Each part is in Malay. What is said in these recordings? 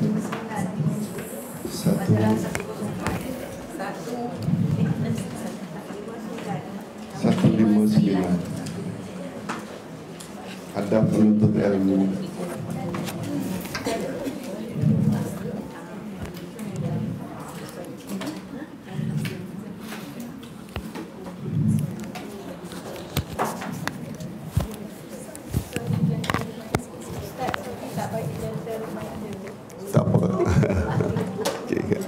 Satu. Satu lima sembilan. Ada penuntut ilmu Tak apa Okey ke?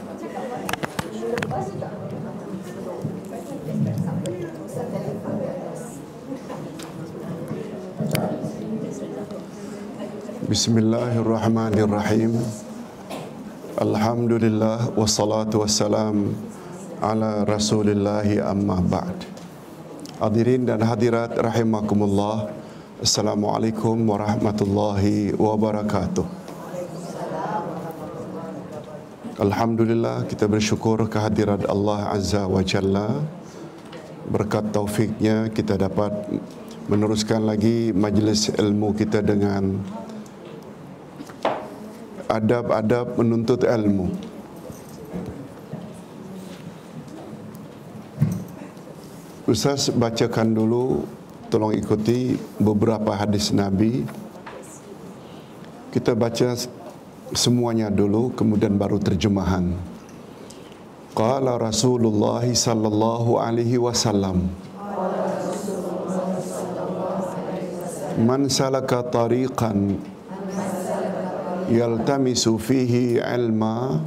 Bismillahirrahmanirrahim. Alhamdulillah Wassalatu wassalam Ala rasulillahi amma ba'd. Hadirin dan hadirat rahimakumullah Assalamualaikum warahmatullahi wabarakatuh. Alhamdulillah kita bersyukur kehadirat Allah Azza wa Jalla. Berkat taufiknya kita dapat meneruskan lagi majlis ilmu kita dengan adab-adab menuntut ilmu. Ustaz bacakan dulu tolong ikuti beberapa hadis Nabi. Kita baca semuanya dulu kemudian baru terjemahan. Qala Rasulullah sallallahu alaihi wasallam Man salaka tariqan yaltamisu fihi ilma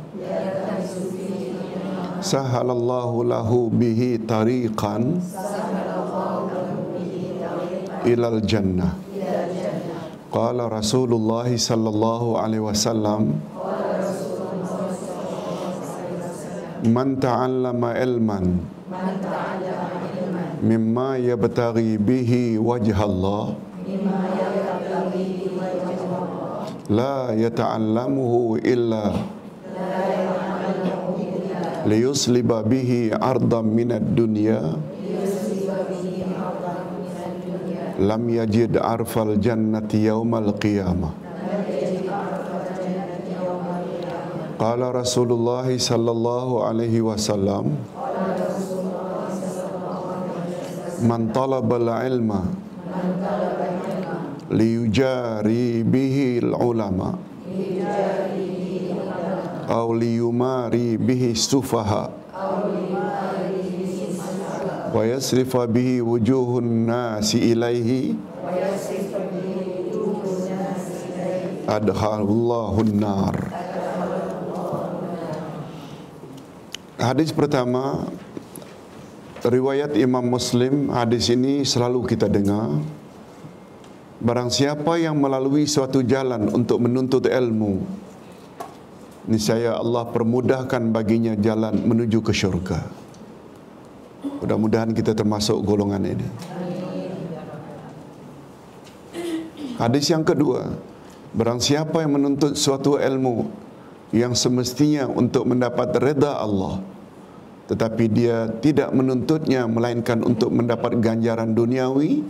sahalallahu lahu bihi tariqan ilal jannah qala rasulullah sallallahu alaihi wasallam man ta'allama ilman mimma yabtaghi bihi wajha Allah لا يتعلمه إلا ليصلب به عرضا من الدنيا لم يجد عرف الجنة يوم القيامة قال رسول الله صلى الله عليه وسلم من طلب العلم liyujari bihi ulama. Atau liyumari bihi sufaha. Wa yasrifa bihi wujuhun nasi ilaihi. Adhalullahu nar hadis pertama riwayat Imam Muslim hadis ini selalu kita dengar Barang siapa yang melalui suatu jalan untuk menuntut ilmu Niscaya Allah permudahkan baginya jalan menuju ke syurga. Mudah-mudahan kita termasuk golongan ini. Hadis yang kedua Barang siapa yang menuntut suatu ilmu Yang semestinya untuk mendapat reda Allah Tetapi dia tidak menuntutnya Melainkan untuk mendapat ganjaran duniawi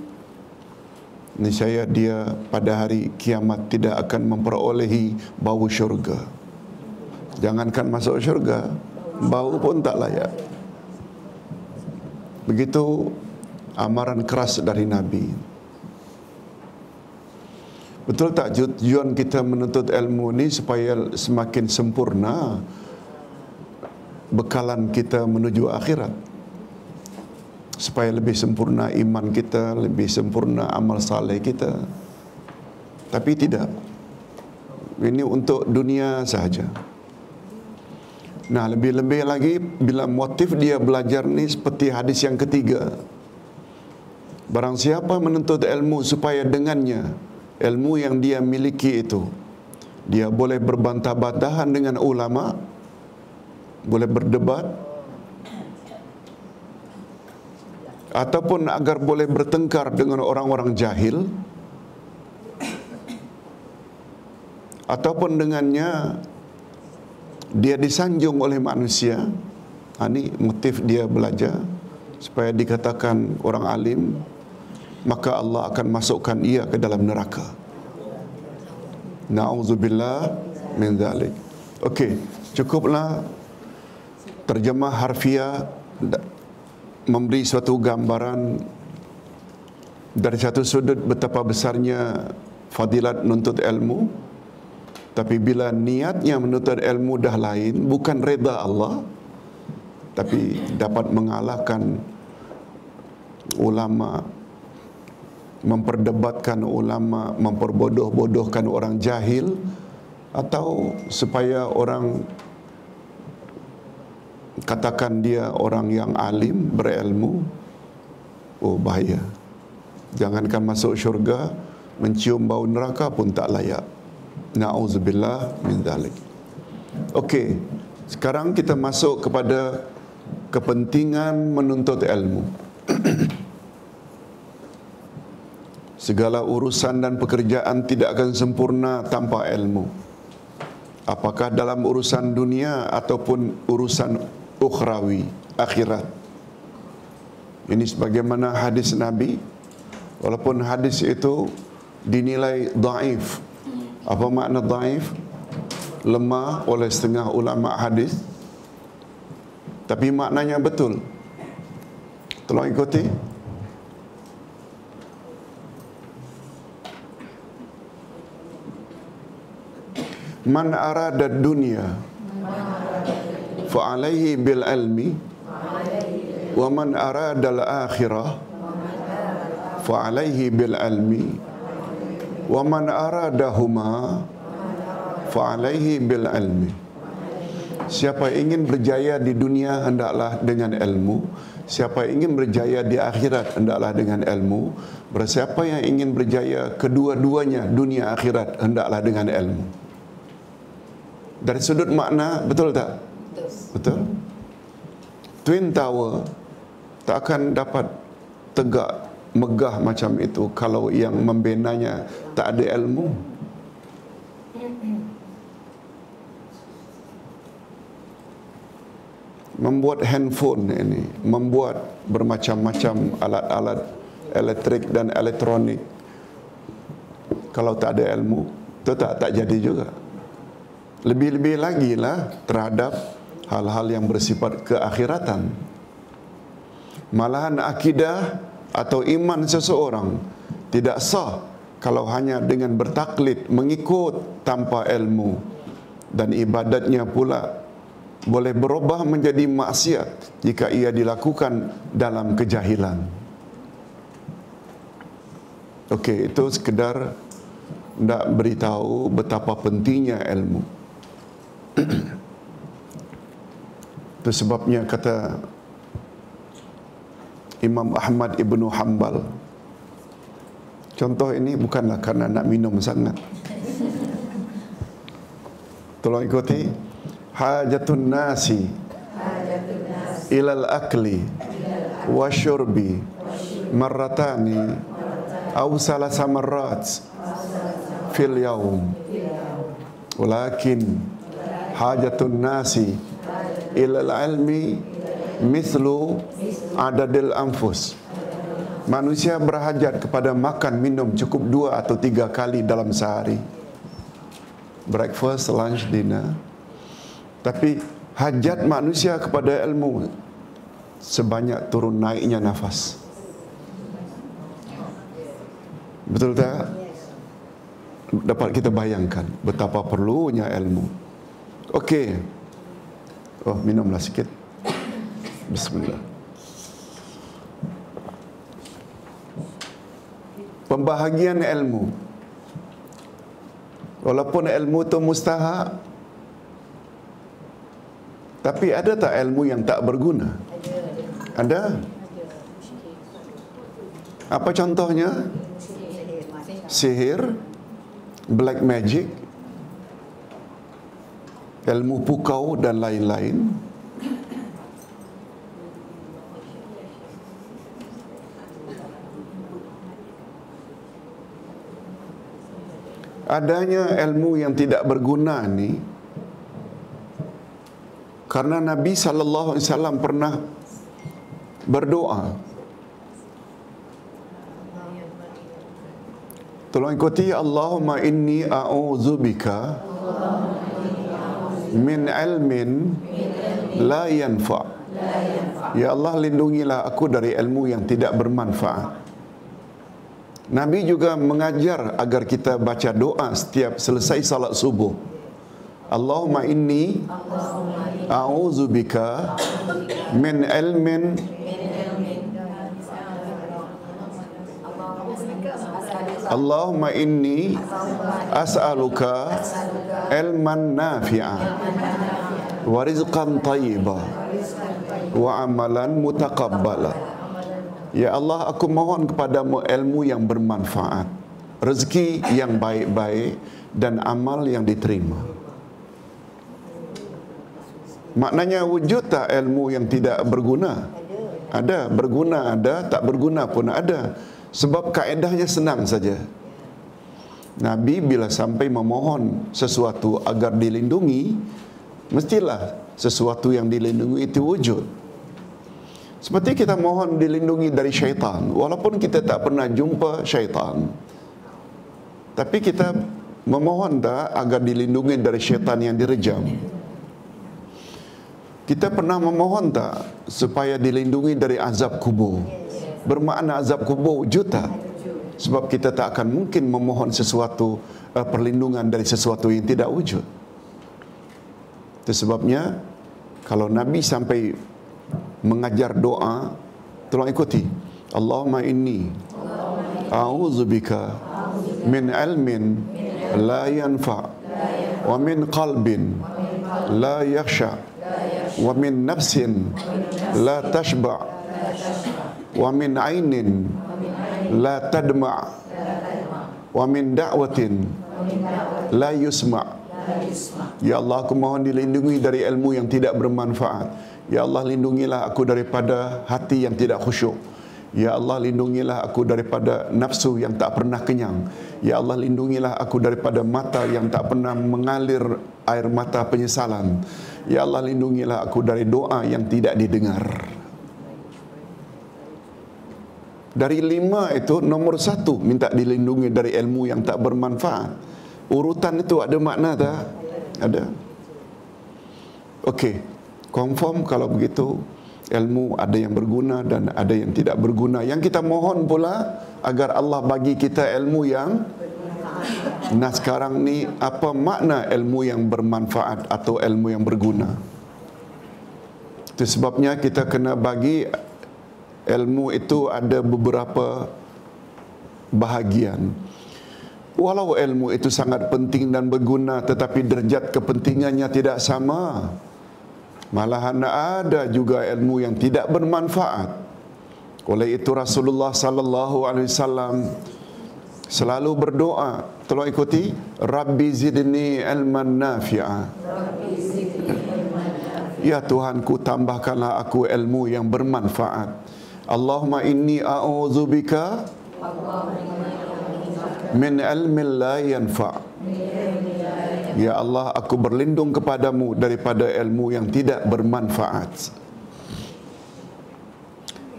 niscaya dia pada hari kiamat tidak akan memperolehi bau syurga. Jangankan masuk syurga, bau pun tak layak. Begitu amaran keras dari Nabi. Betul tak tujuan kita menuntut ilmu ni supaya semakin sempurna bekalan kita menuju akhirat? Supaya lebih sempurna iman kita, lebih sempurna amal saleh kita. Tapi tidak. Ini untuk dunia sahaja. Nah, lebih-lebih lagi bila motif dia belajar ni seperti hadis yang ketiga. Barang siapa menuntut ilmu supaya dengannya ilmu yang dia miliki itu dia boleh berbantah-bantahan dengan ulama, boleh berdebat, ataupun agar boleh bertengkar dengan orang-orang jahil ataupun dengannya dia disanjung oleh manusia ini motif dia belajar supaya dikatakan orang alim maka Allah akan masukkan ia ke dalam neraka. Na'udzubillah min zalik. Okey, cukuplah terjemah harfiah memberi suatu gambaran dari satu sudut betapa besarnya fadilat menuntut ilmu tapi bila niatnya menuntut ilmu dah lain bukan reda Allah tapi dapat mengalahkan ulama memperdebatkan ulama memperbodoh-bodohkan orang jahil atau supaya orang katakan dia orang yang alim berilmu oh bahaya. Jangankan masuk syurga mencium bau neraka pun tak layak. Na'udzubillah min zalik okey sekarang kita masuk kepada kepentingan menuntut ilmu. Segala urusan dan pekerjaan tidak akan sempurna tanpa ilmu. Apakah dalam urusan dunia ataupun urusan ukhrawi akhirat. Ini sebagaimana hadis Nabi walaupun hadis itu dinilai daif. Apa makna daif? Lemah oleh setengah ulama hadis. Tapi maknanya betul. Tolong ikuti. Man arada wa man arada al akhirah fa alaihi bil ilmi wa man aradahuma fa alaihi bil ilmi. Siapa ingin berjaya di dunia hendaklah dengan ilmu. Siapa ingin berjaya di akhirat hendaklah dengan ilmu. Bersiapa yang ingin berjaya kedua-duanya dunia akhirat hendaklah dengan ilmu. Dari sudut makna betul tak betul. Twin tower tak akan dapat tegak megah macam itu kalau yang membinanya tak ada ilmu. Membuat handphone ini membuat bermacam-macam alat-alat elektrik dan elektronik. Kalau tak ada ilmu itu tak tak jadi juga. Lebih-lebih lagi lah terhadap hal-hal yang bersifat keakhiratan malahan akidah atau iman seseorang tidak sah kalau hanya dengan bertaklid mengikut tanpa ilmu dan ibadatnya pula boleh berubah menjadi maksiat jika ia dilakukan dalam kejahilan. Okey, itu sekedar nak beritahu betapa pentingnya ilmu. itu sebabnya kata Imam Ahmad Ibnu Hanbal. Contoh ini bukanlah karena nak minum sangat. Tolong ikuti. Hajatun nasi ilal akli wa syurbi marratani aw salasa marrat fil yaum walakin hajatun nasi ilal ilmi mithlu adadil anfus. Manusia berhajat kepada makan minum cukup dua atau tiga kali dalam sehari. Breakfast lunch dinner. Tapi hajat manusia kepada ilmu sebanyak turun naiknya nafas. Betul tak? Dapat kita bayangkan betapa perlunya ilmu. Okey oh minumlah sikit. Bismillah. Pembahagian ilmu. Walaupun ilmu itu mustahak tapi ada tak ilmu yang tak berguna? Ada. Apa contohnya? Sihir. Black magic ilmu pukau dan lain-lain. Adanya ilmu yang tidak berguna ni karena Nabi sallallahu alaihi wasallam pernah berdoa. Tolong ikuti Allahumma inni a'udzubika min ilmin la yanfa. Ya Allah lindungilah aku dari ilmu yang tidak bermanfaat. Nabi juga mengajar agar kita baca doa setiap selesai salat subuh. Allahumma inni a'udzubika min ilmin Allahumma inni as'aluka ilman nafi'a wa rizqan tayyiba wa amalan mutaqabbala Ya Allah aku mohon kepadamu ilmu yang bermanfaat rezeki yang baik-baik dan amal yang diterima Maknanya wujud tak ilmu yang tidak berguna? Ada, berguna ada, tak berguna pun ada. Sebab kaedahnya senang saja. Nabi bila sampai memohon sesuatu agar dilindungi, mestilah sesuatu yang dilindungi itu wujud. Seperti kita mohon dilindungi dari syaitan, walaupun kita tak pernah jumpa syaitan. Tapi kita memohon tak agar dilindungi dari syaitan yang direjam. Kita pernah memohon tak supaya dilindungi dari azab kubur? Bermakna azab kubur wujud tak? Sebab kita tak akan mungkin memohon sesuatu uh, perlindungan dari sesuatu yang tidak wujud. Itu sebabnya kalau Nabi sampai mengajar doa, tolong ikuti. Allahumma inni a'udzubika min ilmin la yanfa wa min qalbin la yakhsha wa min nafsin la tashba wa min ainin la tadma. Wa min da'watin la yusma. Ya Allah aku mohon dilindungi dari ilmu yang tidak bermanfaat. Ya Allah lindungilah aku daripada hati yang tidak khusyuk. Ya Allah lindungilah aku daripada nafsu yang tak pernah kenyang. Ya Allah lindungilah aku daripada mata yang tak pernah mengalir air mata penyesalan. Ya Allah lindungilah aku dari doa yang tidak didengar. Dari lima itu nomor satu minta dilindungi dari ilmu yang tak bermanfaat. Urutan itu ada makna tak? Ada. Okey, confirm kalau begitu ilmu ada yang berguna dan ada yang tidak berguna. Yang kita mohon pula agar Allah bagi kita ilmu yang Nah sekarang ni apa makna ilmu yang bermanfaat atau ilmu yang berguna? Itu sebabnya kita kena bagi ilmu itu ada beberapa bahagian. Walau ilmu itu sangat penting dan berguna tetapi derajat kepentingannya tidak sama. Malahan ada juga ilmu yang tidak bermanfaat. Oleh itu Rasulullah sallallahu alaihi wasallam selalu berdoa tolong ikuti rabbi zidni ilman nafi'a ya tuhanku tambahkanlah aku ilmu yang bermanfaat Allahumma inni a'udzubika min ilmin la yanfa Ya Allah aku berlindung kepadamu daripada ilmu yang tidak bermanfaat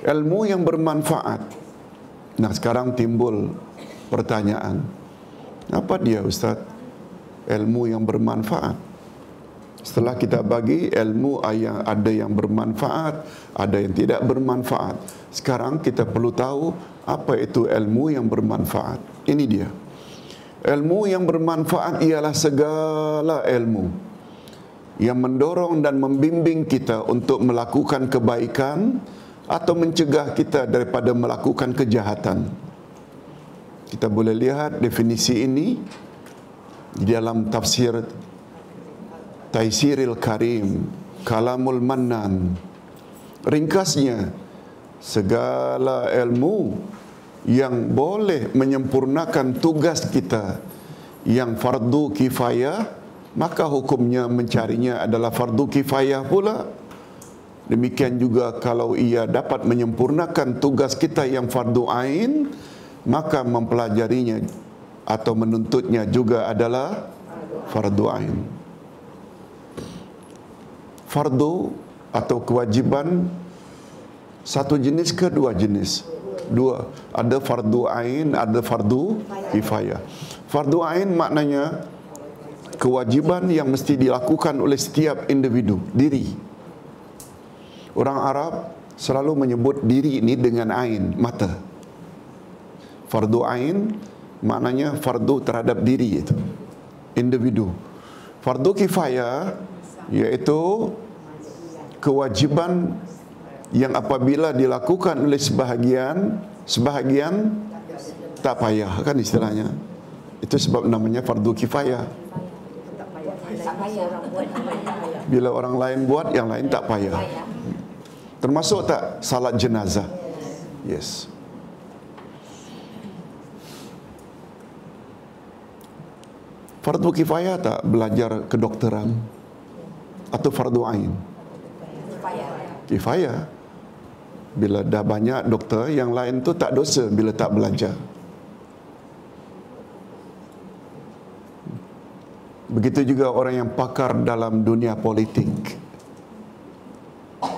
ilmu yang bermanfaat nah sekarang timbul pertanyaan. Apa dia Ustaz? Ilmu yang bermanfaat. Setelah kita bagi ilmu ada yang bermanfaat, ada yang tidak bermanfaat. Sekarang kita perlu tahu apa itu ilmu yang bermanfaat. Ini dia. Ilmu yang bermanfaat ialah segala ilmu yang mendorong dan membimbing kita untuk melakukan kebaikan atau mencegah kita daripada melakukan kejahatan. Kita boleh lihat definisi ini di dalam tafsir Taisiril Karim, Kalamul Mannan. Ringkasnya, segala ilmu yang boleh menyempurnakan tugas kita yang fardu kifayah, maka hukumnya mencarinya adalah fardu kifayah pula. Demikian juga kalau ia dapat menyempurnakan tugas kita yang fardu ain, maka mempelajarinya atau menuntutnya juga adalah fardu ain. Fardu atau kewajiban satu jenis ke dua jenis? Dua. Ada fardu ain, ada fardu kifayah. Fardu ain maknanya kewajiban yang mesti dilakukan oleh setiap individu diri orang Arab selalu menyebut diri ini dengan ain mata fardu ain maknanya fardu terhadap diri itu individu fardu kifayah iaitu kewajiban yang apabila dilakukan oleh sebahagian sebahagian tak payah kan istilahnya. Itu sebab namanya fardu kifayah. Bila orang lain buat yang lain tak payah. Termasuk tak salat jenazah? Yes. Fardu kifayah tak belajar kedokteran atau fardu ain? Kifayah. Bila dah banyak doktor yang lain tu tak dosa bila tak belajar. Begitu juga orang yang pakar dalam dunia politik.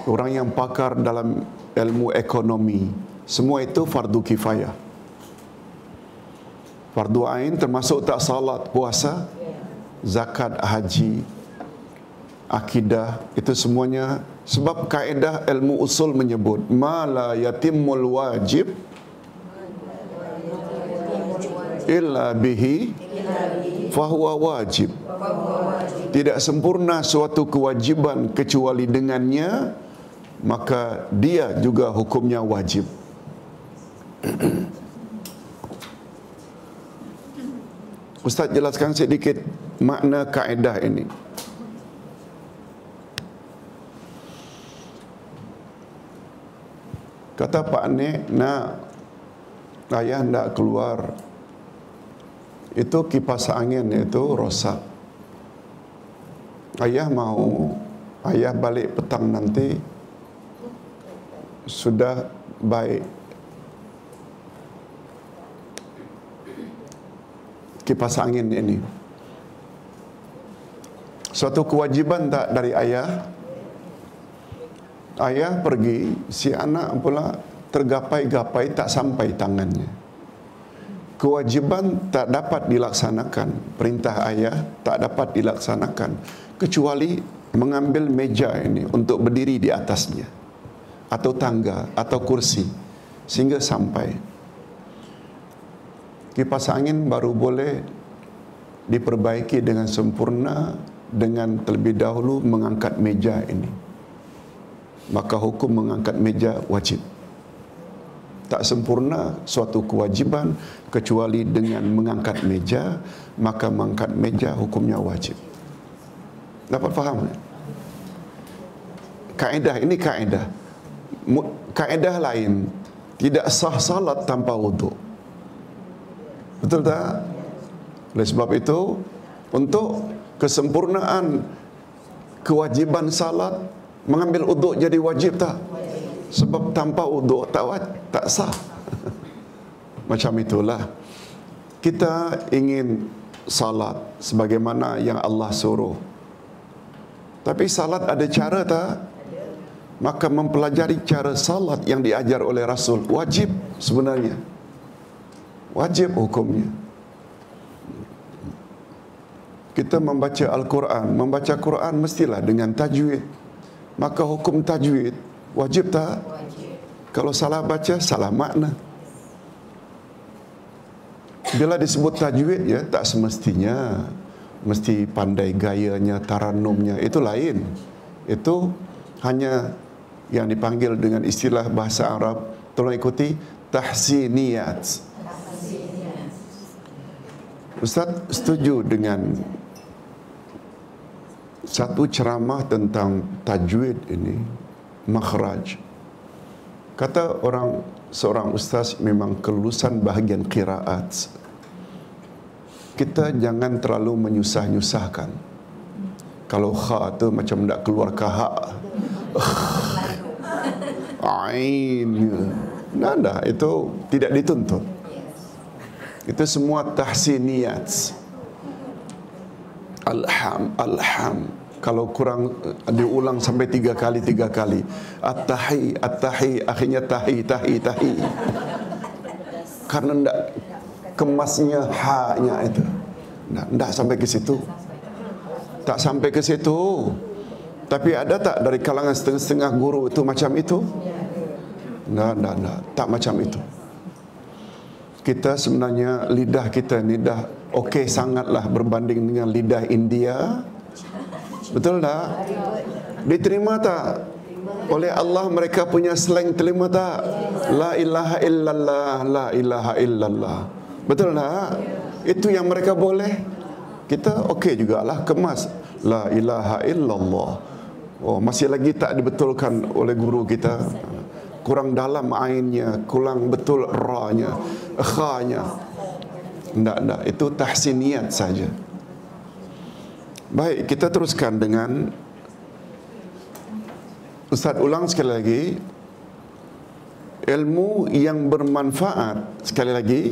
Orang yang pakar dalam ilmu ekonomi. Semua itu fardu kifayah. Fardu ain termasuk tak salat puasa zakat haji akidah itu semuanya sebab kaedah ilmu usul menyebut mala yatimul wajib illa bihi fahuwa wajib. Tidak sempurna suatu kewajiban kecuali dengannya maka dia juga hukumnya wajib. Ustaz jelaskan sedikit makna kaedah ini Kata Pak Nek nak ayah nak keluar itu kipas angin itu rosak. Ayah mau ayah balik petang nanti sudah baik. Kipas angin ini. Suatu kewajiban tak dari ayah ayah pergi, si anak pula tergapai-gapai tak sampai tangannya. Kewajiban tak dapat dilaksanakan, perintah ayah tak dapat dilaksanakan. Kecuali mengambil meja ini untuk berdiri di atasnya. Atau tangga atau kursi. Sehingga sampai. Kipas angin baru boleh diperbaiki dengan sempurna dengan terlebih dahulu mengangkat meja ini maka hukum mengangkat meja wajib. Tak sempurna suatu kewajiban kecuali dengan mengangkat meja, maka mengangkat meja hukumnya wajib. Dapat faham? Kaedah ini kaedah. Kaedah lain tidak sah salat tanpa wuduk. Betul tak? Oleh sebab itu, untuk kesempurnaan kewajiban salat mengambil uduk jadi wajib tak? Sebab tanpa uduk tak tak sah. Macam itulah. Kita ingin salat sebagaimana yang Allah suruh. Tapi salat ada cara tak? Maka mempelajari cara salat yang diajar oleh Rasul wajib sebenarnya. Wajib hukumnya. Kita membaca Al-Quran, membaca Quran mestilah dengan tajwid maka hukum tajwid wajib tak? Wajib. Kalau salah baca, salah makna. Bila disebut tajwid ya, tak semestinya mesti pandai gayanya, taranumnya, itu lain. Itu hanya yang dipanggil dengan istilah bahasa Arab, tolong ikuti, tahsiniyat. Ustaz setuju dengan satu ceramah tentang tajwid ini makhraj. Kata orang seorang ustaz memang kelulusan bahagian qiraat. Kita jangan terlalu menyusah-nyusahkan. Kalau kha tu macam nak keluar kahak ain. Nada itu tidak dituntut. Itu semua tahsiniyat alham alham kalau kurang eh, diulang sampai tiga kali tiga kali at-tahi at-tahi akhirnya tahi tahi tahi karena ndak kemasnya ha-nya itu ndak sampai ke situ tak sampai ke situ. Tapi ada tak dari kalangan setengah-setengah guru itu macam itu? Tidak, tidak, tidak. Tak macam itu. Kita sebenarnya lidah kita lidah okey sangatlah berbanding dengan lidah India. Betul tak? Diterima tak? Oleh Allah mereka punya slang terima tak? La ilaha illallah, la ilaha illallah. Betul tak? Itu yang mereka boleh. Kita okey jugalah kemas la ilaha illallah. Oh, masih lagi tak dibetulkan oleh guru kita. Kurang dalam ainnya, kurang betul ra-nya, kha-nya. Tak, tak. Itu tahsiniat saja. Baik, kita teruskan dengan Ustaz ulang sekali lagi. Ilmu yang bermanfaat sekali lagi.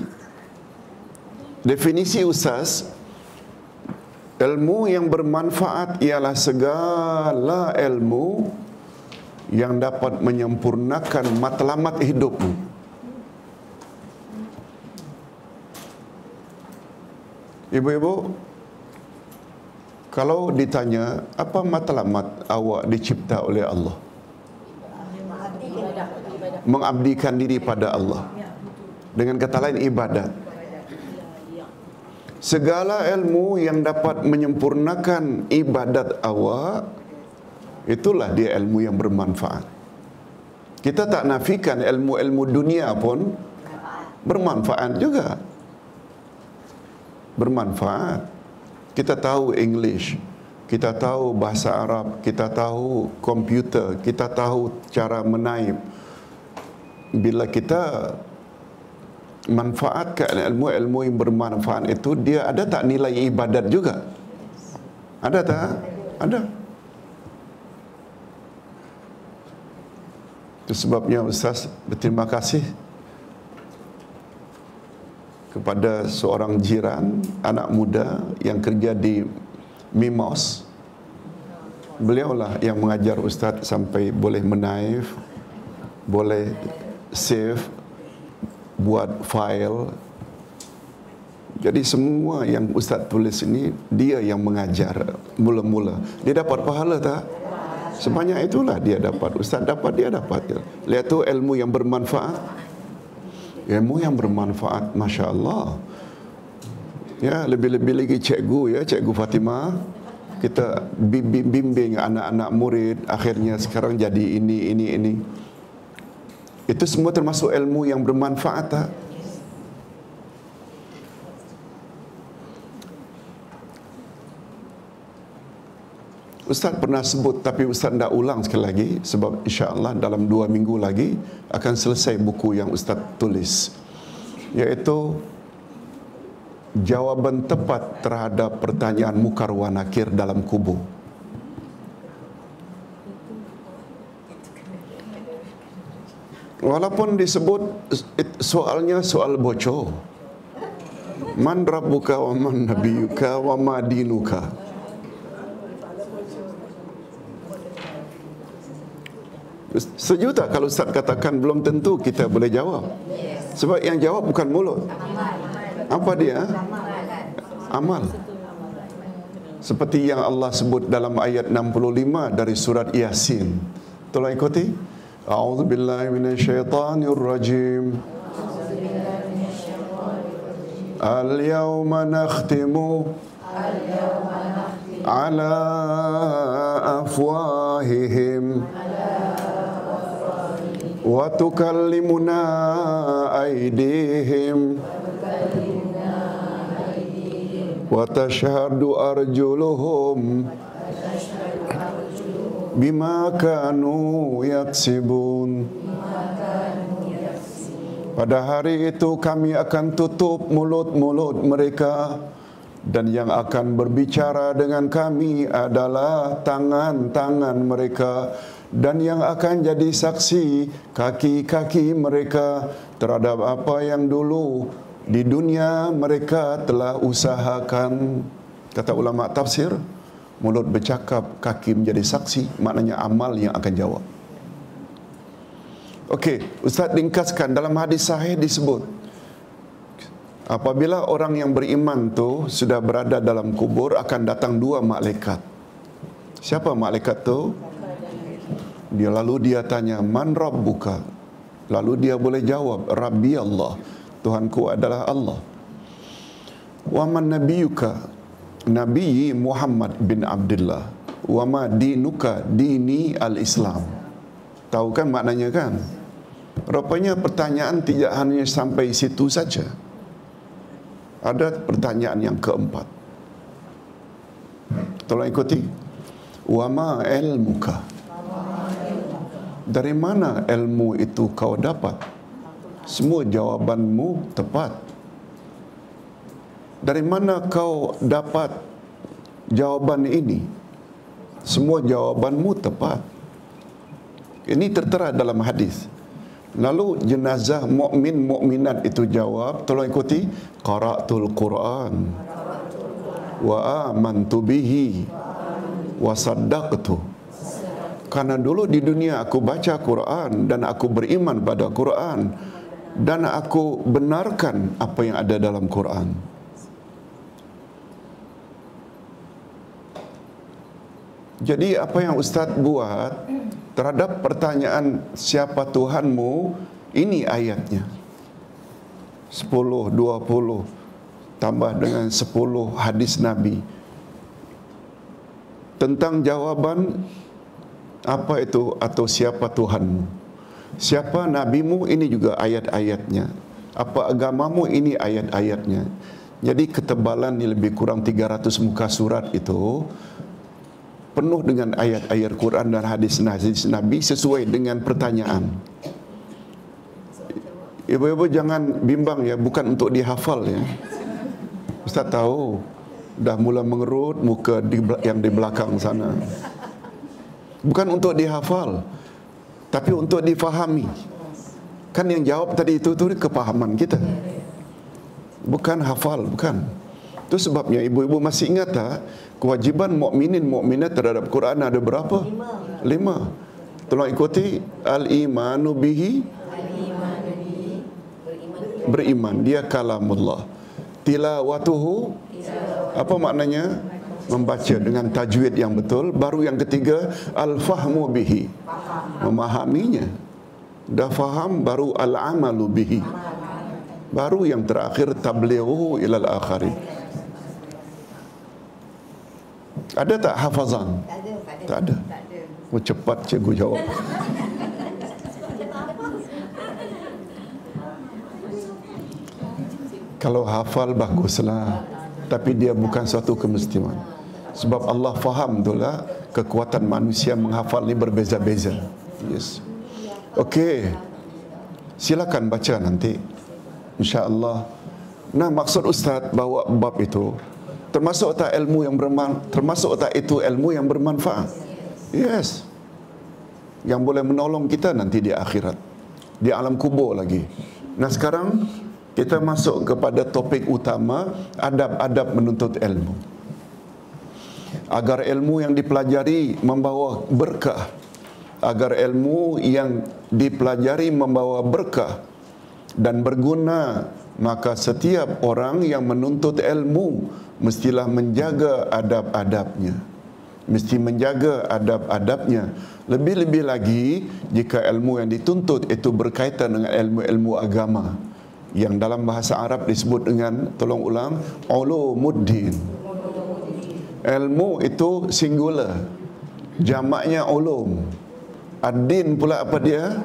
Definisi Ustaz Ilmu yang bermanfaat ialah segala ilmu yang dapat menyempurnakan matlamat hidupmu. Ibu-ibu, kalau ditanya apa matlamat awak dicipta oleh Allah? Mengabdikan diri pada Allah. Dengan kata lain ibadat. Segala ilmu yang dapat menyempurnakan ibadat awak itulah dia ilmu yang bermanfaat. Kita tak nafikan ilmu-ilmu dunia pun bermanfaat juga. Bermanfaat. Kita tahu English, kita tahu bahasa Arab, kita tahu komputer, kita tahu cara menaip. Bila kita manfaatkan ilmu-ilmu yang bermanfaat itu dia ada tak nilai ibadat juga? Ada tak? Ada. Itu sebabnya Ustaz berterima kasih kepada seorang jiran anak muda yang kerja di Mimos. Beliaulah yang mengajar Ustaz sampai boleh menaif, boleh save, buat file. Jadi semua yang Ustaz tulis ini dia yang mengajar mula-mula. Dia dapat pahala tak? Sebanyak itulah dia dapat. Ustaz dapat, dia dapat. Lihat tu ilmu yang bermanfaat. Ilmu yang bermanfaat, Masya Allah. Ya, lebih-lebih lagi cikgu ya, cikgu Fatimah. Kita bimbing anak-anak murid, akhirnya sekarang jadi ini, ini, ini. Itu semua termasuk ilmu yang bermanfaat tak? Ustaz pernah sebut tapi Ustaz tidak ulang sekali lagi sebab insya-Allah dalam dua minggu lagi akan selesai buku yang Ustaz tulis iaitu jawapan tepat terhadap pertanyaan mukar wa nakir dalam kubur. Walaupun disebut soalnya soal bocor. Man rabbuka wa man nabiyuka wa ma dinuka. Sejuta kalau Ustaz katakan belum tentu kita boleh jawab? Sebab yang jawab bukan mulut. Apa dia? Amal. Seperti yang Allah sebut dalam ayat 65 dari surat Yasin. Tolong ikuti. A'udhu billahi minasyaitanir rajim Al-yawma nakhtimu Al-yawma nakhtimu Ala afwahihim. Al-yawma وتكلمنا أيديهم وتشهد أرجلهم bima kanu yaksibun pada hari itu kami akan tutup mulut-mulut mereka dan yang akan berbicara dengan kami adalah tangan-tangan mereka dan yang akan jadi saksi kaki-kaki mereka terhadap apa yang dulu di dunia mereka telah usahakan kata ulama tafsir mulut bercakap, kaki menjadi saksi, maknanya amal yang akan jawab. Okey, Ustaz ringkaskan dalam hadis sahih disebut Apabila orang yang beriman tu sudah berada dalam kubur akan datang dua malaikat. Siapa malaikat tu? Dia lalu dia tanya, "Man rabbuka?" Lalu dia boleh jawab, "Rabbi Allah." Tuhanku adalah Allah. "Wa man nabiyuka?" Nabi Muhammad bin Abdullah. "Wa ma dinuka?" Dini al-Islam. Tahu kan maknanya kan? Rupanya pertanyaan tidak hanya sampai situ saja. Ada pertanyaan yang keempat. Tolong ikuti. Wama ilmuka. Dari mana ilmu itu kau dapat? Semua jawabanmu tepat. Dari mana kau dapat jawaban ini? Semua jawabanmu tepat. Ini tertera dalam hadis. Lalu jenazah mukmin mukminat itu jawab, tolong ikuti, qara'tul Quran wa amantu bihi wa saddaqtu. Karena dulu di dunia aku baca Quran dan aku beriman pada Quran dan aku benarkan apa yang ada dalam Quran. Jadi apa yang ustaz buat terhadap pertanyaan siapa Tuhanmu ini ayatnya 10 20 tambah dengan 10 hadis Nabi tentang jawaban apa itu atau siapa Tuhanmu siapa nabimu ini juga ayat-ayatnya apa agamamu ini ayat-ayatnya jadi ketebalan ni lebih kurang 300 muka surat itu penuh dengan ayat-ayat Quran dan hadis Nabi sesuai dengan pertanyaan. Ibu-ibu jangan bimbang ya, bukan untuk dihafal ya. Ustaz tahu dah mula mengerut muka di, yang di belakang sana. Bukan untuk dihafal, tapi untuk difahami. Kan yang jawab tadi itu tu kepahaman kita. Bukan hafal, bukan. Itu sebabnya ibu-ibu masih ingat tak kewajiban mukminin mukminat terhadap Quran ada berapa? Lima. Tolong ikuti al-imanu bihi beriman dia kalamullah tilawatuhu apa maknanya membaca dengan tajwid yang betul baru yang ketiga al-fahmu bihi memahaminya dah faham baru al-amalu bihi baru yang terakhir tablighu ilal akharin ada tak hafazan? Tak ada. Tak ada. Tak ada. Oh, cepat cikgu jawab. Kalau hafal baguslah. Tapi dia bukan suatu kemestian. Sebab Allah faham itulah kekuatan manusia menghafal ni berbeza-beza. Yes. Okey. Silakan baca nanti. Insya-Allah. Nah, maksud ustaz bawa bab itu termasuk tak ilmu yang bermanfaat termasuk tak itu ilmu yang bermanfaat yes yang boleh menolong kita nanti di akhirat di alam kubur lagi nah sekarang kita masuk kepada topik utama adab-adab menuntut ilmu agar ilmu yang dipelajari membawa berkah. Agar ilmu yang dipelajari membawa berkah dan berguna maka setiap orang yang menuntut ilmu mestilah menjaga adab-adabnya. Mesti menjaga adab-adabnya. Lebih-lebih lagi jika ilmu yang dituntut itu berkaitan dengan ilmu-ilmu agama yang dalam bahasa Arab disebut dengan tolong ulang ulumuddin ilmu itu singular. Jamaknya ulum. Ad-din pula apa dia?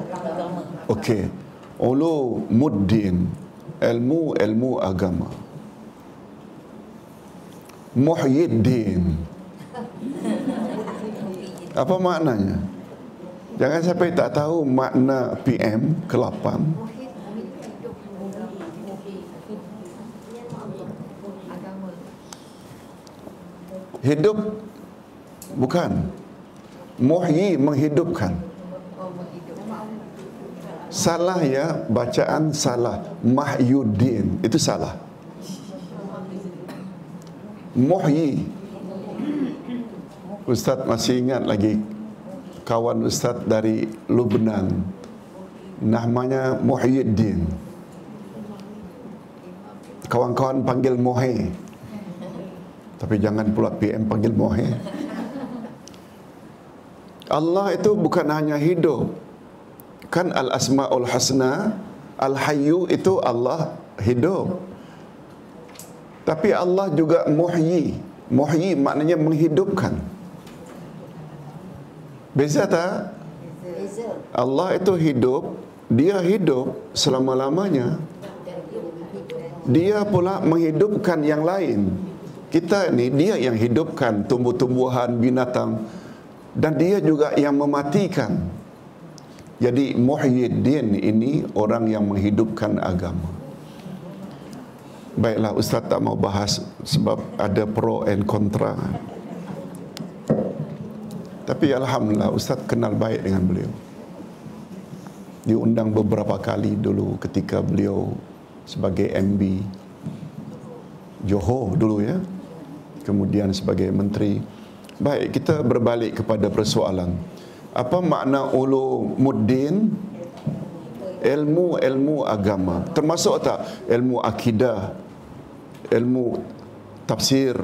Okey. Ulumuddin ilmu ilmu agama. Muhyiddin. Apa maknanya? Jangan sampai tak tahu makna PM ke-8 Hidup Bukan. Muhyi menghidupkan. Salah ya Bacaan salah. Mahyuddin Itu salah. Muhyi. Ustaz masih ingat lagi Kawan Ustaz dari Lubnan. Namanya Muhyiddin. Kawan-kawan panggil mohe. Tapi jangan pula PM panggil mohe. Allah itu bukan hanya hidup. Kan al-asmaul husna, al-hayyu itu Allah hidup. Tapi Allah juga muhyi. Muhyi maknanya menghidupkan. Beza tak? Allah itu hidup, dia hidup selama-lamanya. Dia pula menghidupkan yang lain. Kita ni dia yang hidupkan tumbuh-tumbuhan, binatang dan dia juga yang mematikan. Jadi Muhyiddin ini orang yang menghidupkan agama. Baiklah Ustaz tak mau bahas sebab ada pro and kontra. Tapi Alhamdulillah Ustaz kenal baik dengan beliau. Diundang beberapa kali dulu ketika beliau sebagai MB Johor dulu ya. Kemudian sebagai menteri. Baik, kita berbalik kepada persoalan. Apa makna ulumuddin? Ilmu-ilmu agama. Termasuk tak ilmu akidah, ilmu tafsir,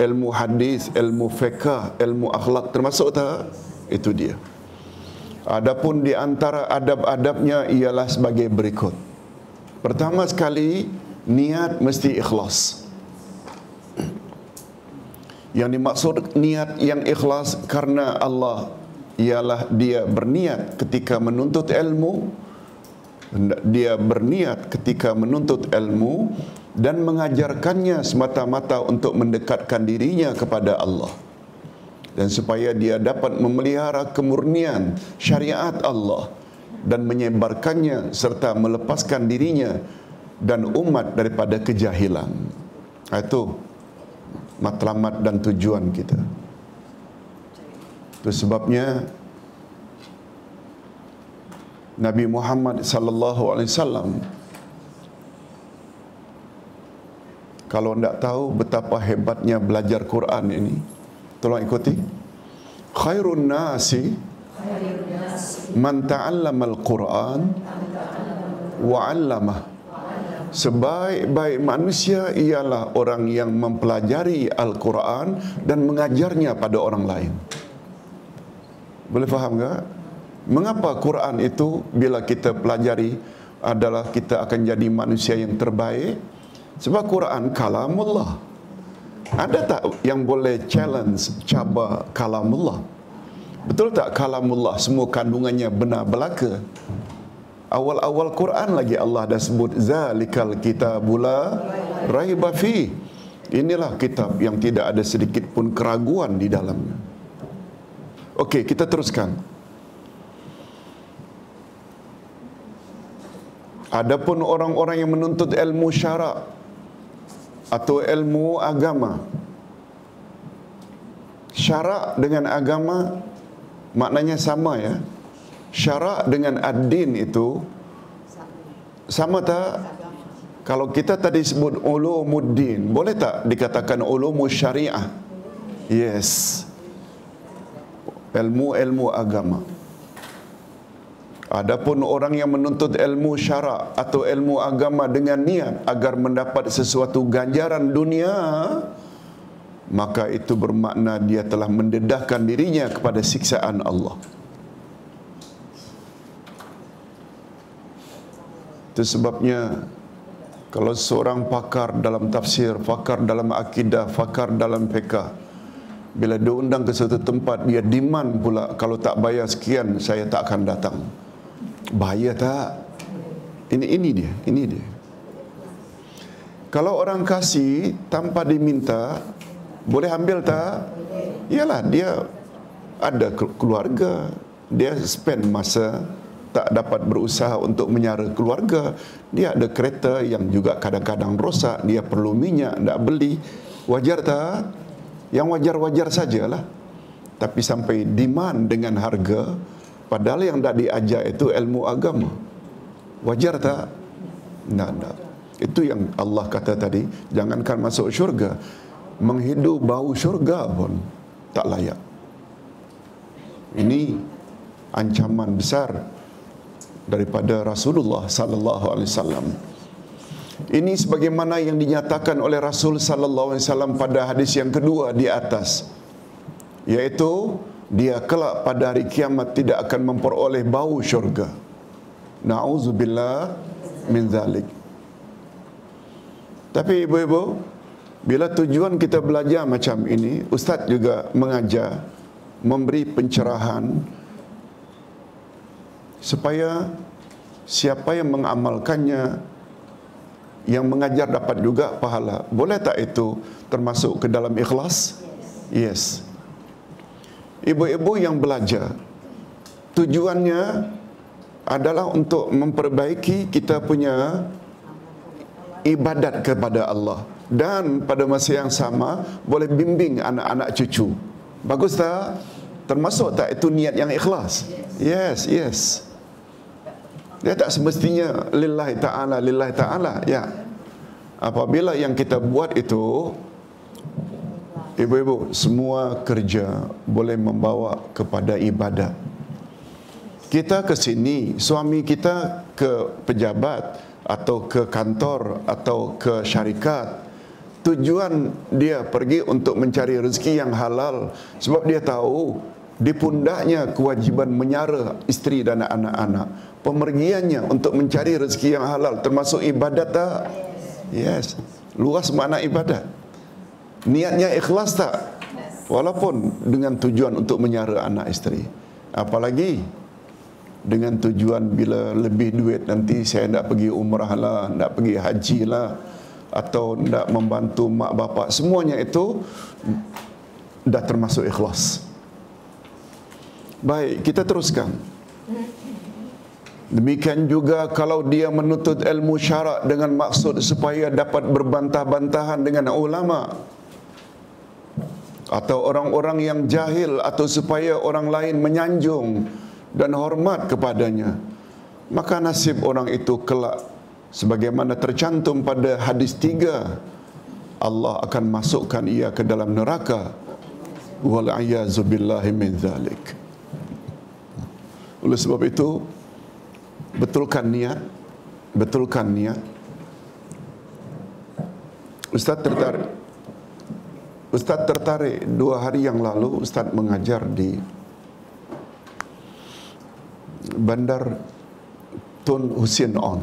ilmu hadis, ilmu fiqh, ilmu akhlak termasuk tak? Itu dia. Adapun di antara adab-adabnya ialah sebagai berikut. Pertama sekali, niat mesti ikhlas. Yang dimaksud niat yang ikhlas karena Allah ialah dia berniat ketika menuntut ilmu dia berniat ketika menuntut ilmu dan mengajarkannya semata-mata untuk mendekatkan dirinya kepada Allah dan supaya dia dapat memelihara kemurnian syariat Allah dan menyebarkannya serta melepaskan dirinya dan umat daripada kejahilan. Itu matlamat dan tujuan kita. Itu sebabnya Nabi Muhammad sallallahu alaihi wasallam kalau tidak tahu betapa hebatnya belajar Quran ini tolong ikuti khairun nasi man ta'allama al-Quran wa 'allamah Sebaik-baik manusia ialah orang yang mempelajari Al-Quran dan mengajarnya pada orang lain. Boleh faham tak? Mengapa Quran itu bila kita pelajari adalah kita akan jadi manusia yang terbaik? Sebab Quran kalamullah. Ada tak yang boleh challenge, cabar kalamullah? Betul tak kalamullah semua kandungannya benar belaka? Awal-awal Quran lagi Allah dah sebut zalikal kitabula raiba fi. Inilah kitab yang tidak ada sedikit pun keraguan di dalamnya. Okey, kita teruskan. Adapun orang-orang yang menuntut ilmu syarak atau ilmu agama. Syarak dengan agama maknanya sama ya. Syarak dengan ad-din itu sama tak? Kalau kita tadi sebut ulumuddin, boleh tak dikatakan ulumus syariah? Yes. Ilmu-ilmu agama. Adapun orang yang menuntut ilmu syarak atau ilmu agama dengan niat agar mendapat sesuatu ganjaran dunia, maka itu bermakna dia telah mendedahkan dirinya kepada siksaan Allah. Itu sebabnya kalau seorang pakar dalam tafsir, pakar dalam akidah, pakar dalam fiqh, bila dia undang ke satu tempat, dia demand pula kalau tak bayar sekian, saya tak akan datang. Bahaya tak? Ini ini dia, ini dia. Kalau orang kasih tanpa diminta, boleh ambil tak? Iyalah dia ada keluarga, dia spend masa tak dapat berusaha untuk menyara keluarga. Dia ada kereta yang juga kadang-kadang rosak, dia perlu minyak, nak beli. Wajar tak? Yang wajar-wajar sajalah. Tapi sampai demand dengan harga, padahal yang tak diajar itu ilmu agama. Wajar tak? Tak, tak. Itu yang Allah kata tadi, jangankan masuk syurga, menghidup bau syurga pun tak layak. Ini ancaman besar daripada Rasulullah sallallahu alaihi wasallam. Ini sebagaimana yang dinyatakan oleh Rasul sallallahu alaihi wasallam pada hadis yang kedua di atas. Yaitu dia kelak pada hari kiamat tidak akan memperoleh bau syurga. Nauzubillah min zalik. Tapi ibu-ibu, bila tujuan kita belajar macam ini, ustaz juga mengajar, memberi pencerahan supaya siapa yang mengamalkannya yang mengajar dapat juga pahala. Boleh tak itu termasuk ke dalam ikhlas? Yes. Ibu-ibu yang belajar tujuannya adalah untuk memperbaiki kita punya ibadat kepada Allah dan pada masa yang sama boleh bimbing anak-anak cucu. Bagus tak? Termasuk tak itu niat yang ikhlas? Yes, yes. Dia tak semestinya lillahi ta'ala, lillahi ta'ala. Ya. Apabila yang kita buat itu, ibu-ibu, semua kerja boleh membawa kepada ibadat. Kita ke sini, suami kita ke pejabat atau ke kantor atau ke syarikat. Tujuan dia pergi untuk mencari rezeki yang halal sebab dia tahu di pundaknya kewajiban menyara isteri dan anak-anak. Pemergiannya untuk mencari rezeki yang halal termasuk ibadat tak? Yes. Luas makna ibadat. Niatnya ikhlas tak? Walaupun dengan tujuan untuk menyara anak isteri. Apalagi dengan tujuan bila lebih duit nanti saya nak pergi umrah lah, nak pergi haji lah atau nak membantu mak bapak. Semuanya itu dah termasuk ikhlas. Baik, kita teruskan. Demikian juga kalau dia menuntut ilmu syarak dengan maksud supaya dapat berbantah-bantahan dengan ulama. Atau orang-orang yang jahil atau supaya orang lain menyanjung dan hormat kepadanya. Maka nasib orang itu kelak. Sebagaimana tercantum pada hadis tiga Allah akan masukkan ia ke dalam neraka. Wal billahi min zalik. Oleh sebab itu betulkan niat betulkan niat Ustaz tertarik Ustaz tertarik dua hari yang lalu Ustaz mengajar di Bandar Tun Hussein On.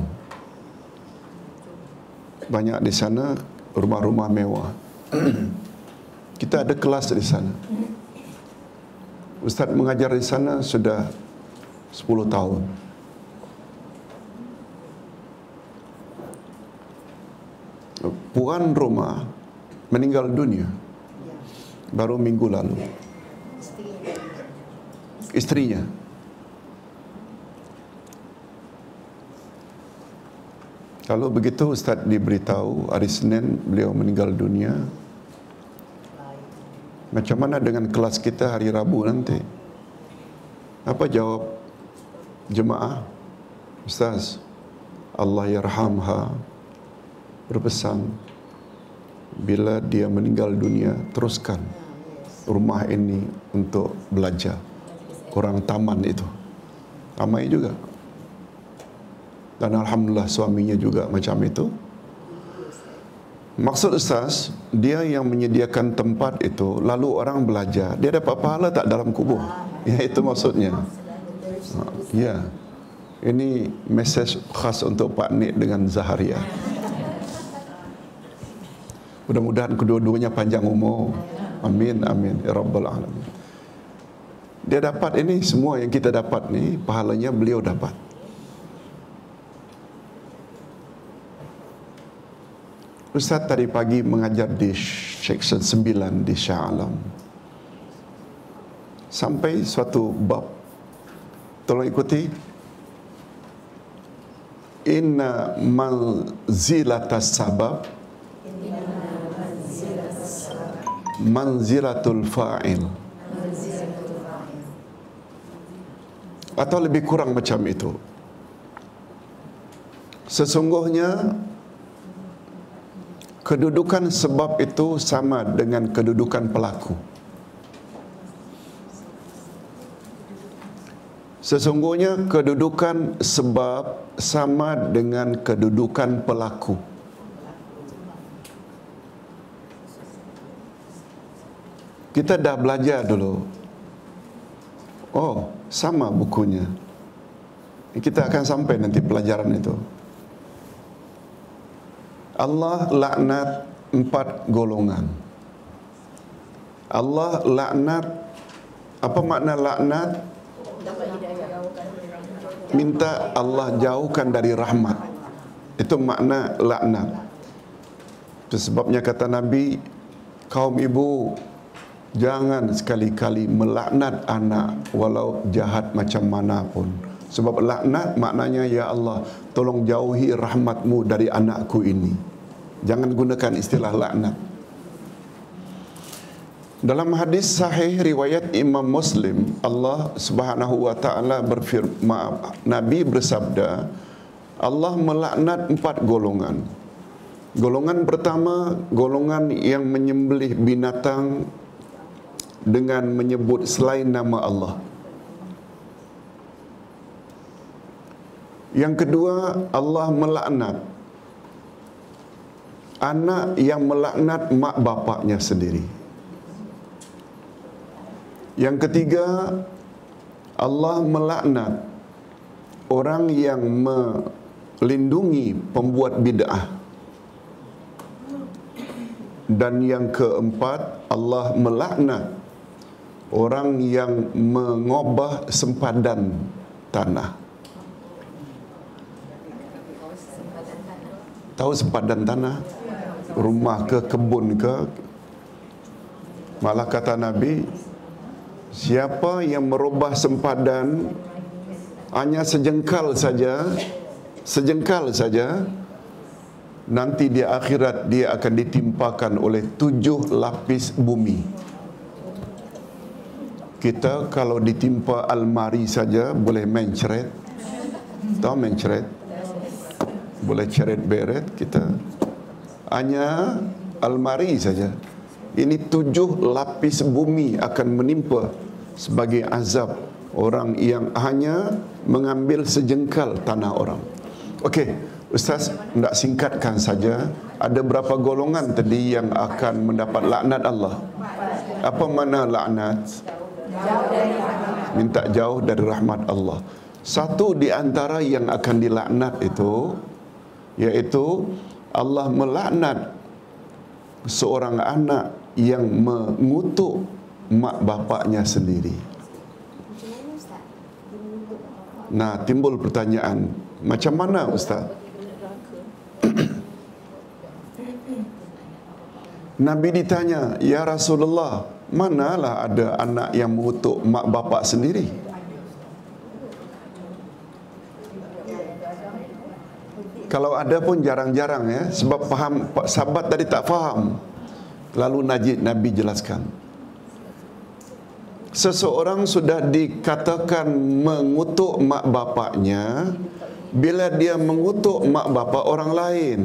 Banyak di sana rumah-rumah mewah. Kita ada kelas di sana. Ustaz mengajar di sana sudah 10 tahun. Puan rumah meninggal dunia baru minggu lalu. Istrinya. Kalau begitu Ustaz diberitahu hari Senin beliau meninggal dunia. Macam mana dengan kelas kita hari Rabu nanti? Apa jawab jemaah? Ustaz, Allah yarhamha berpesan bila dia meninggal dunia teruskan rumah ini untuk belajar. Orang taman itu. Ramai juga. Dan Alhamdulillah suaminya juga macam itu. Maksud Ustaz dia yang menyediakan tempat itu lalu orang belajar dia dapat pahala tak dalam kubur? Ya itu maksudnya. Ya. Ini mesej khas untuk Pak Nik dengan Zaharia mudah-mudahan kedua-duanya panjang umur amin amin ya rabbal alamin dia dapat ini semua yang kita dapat ni pahalanya beliau dapat Ustaz tadi pagi mengajar di section 9 di Shah Alam. Sampai suatu bab. Tolong ikuti. Inna manzilatas sabab manzilatul fa'il atau lebih kurang macam itu sesungguhnya kedudukan sebab itu sama dengan kedudukan pelaku. Sesungguhnya kedudukan sebab sama dengan kedudukan pelaku. Kita dah belajar dulu. Oh, sama bukunya. Kita akan sampai nanti pelajaran itu. Allah laknat empat golongan. Allah laknat apa makna laknat? Minta Allah jauhkan dari rahmat. Itu makna laknat. Sebabnya kata Nabi, kaum ibu jangan sekali-kali melaknat anak walau jahat macam mana pun. Sebab laknat maknanya ya Allah, tolong jauhi rahmatmu dari anakku ini. Jangan gunakan istilah laknat. Dalam hadis sahih riwayat Imam Muslim, Allah Subhanahu wa taala berfirman, Nabi bersabda, Allah melaknat empat golongan. Golongan pertama, golongan yang menyembelih binatang dengan menyebut selain nama Allah. Yang kedua, Allah melaknat anak yang melaknat mak bapaknya sendiri. Yang ketiga, Allah melaknat orang yang melindungi pembuat bid'ah. Dan yang keempat, Allah melaknat orang yang mengubah sempadan tanah. Tahu sempadan tanah? Rumah ke kebun ke? Malah kata Nabi, siapa yang merubah sempadan hanya sejengkal saja, sejengkal saja, nanti di akhirat dia akan ditimpakan oleh tujuh lapis bumi. Kita kalau ditimpa almari saja boleh main ceret. Tahu main ceret? Boleh ceret beret kita. Hanya almari saja. Ini tujuh lapis bumi akan menimpa sebagai azab orang yang hanya mengambil sejengkal tanah orang. Okey, Ustaz nak singkatkan saja. Ada berapa golongan tadi yang akan mendapat laknat Allah? Apa mana laknat? Minta jauh dari rahmat Allah. Satu di antara yang akan dilaknat itu yaitu Allah melaknat seorang anak yang mengutuk mak bapaknya sendiri. Nah, timbul pertanyaan, macam mana ustaz? Nabi ditanya, "Ya Rasulullah, manalah ada anak yang mengutuk mak bapak sendiri?" Kalau ada pun jarang-jarang ya, sebab faham sahabat tadi tak faham. Lalu Najib Nabi jelaskan. Seseorang sudah dikatakan mengutuk mak bapaknya bila dia mengutuk mak bapak orang lain.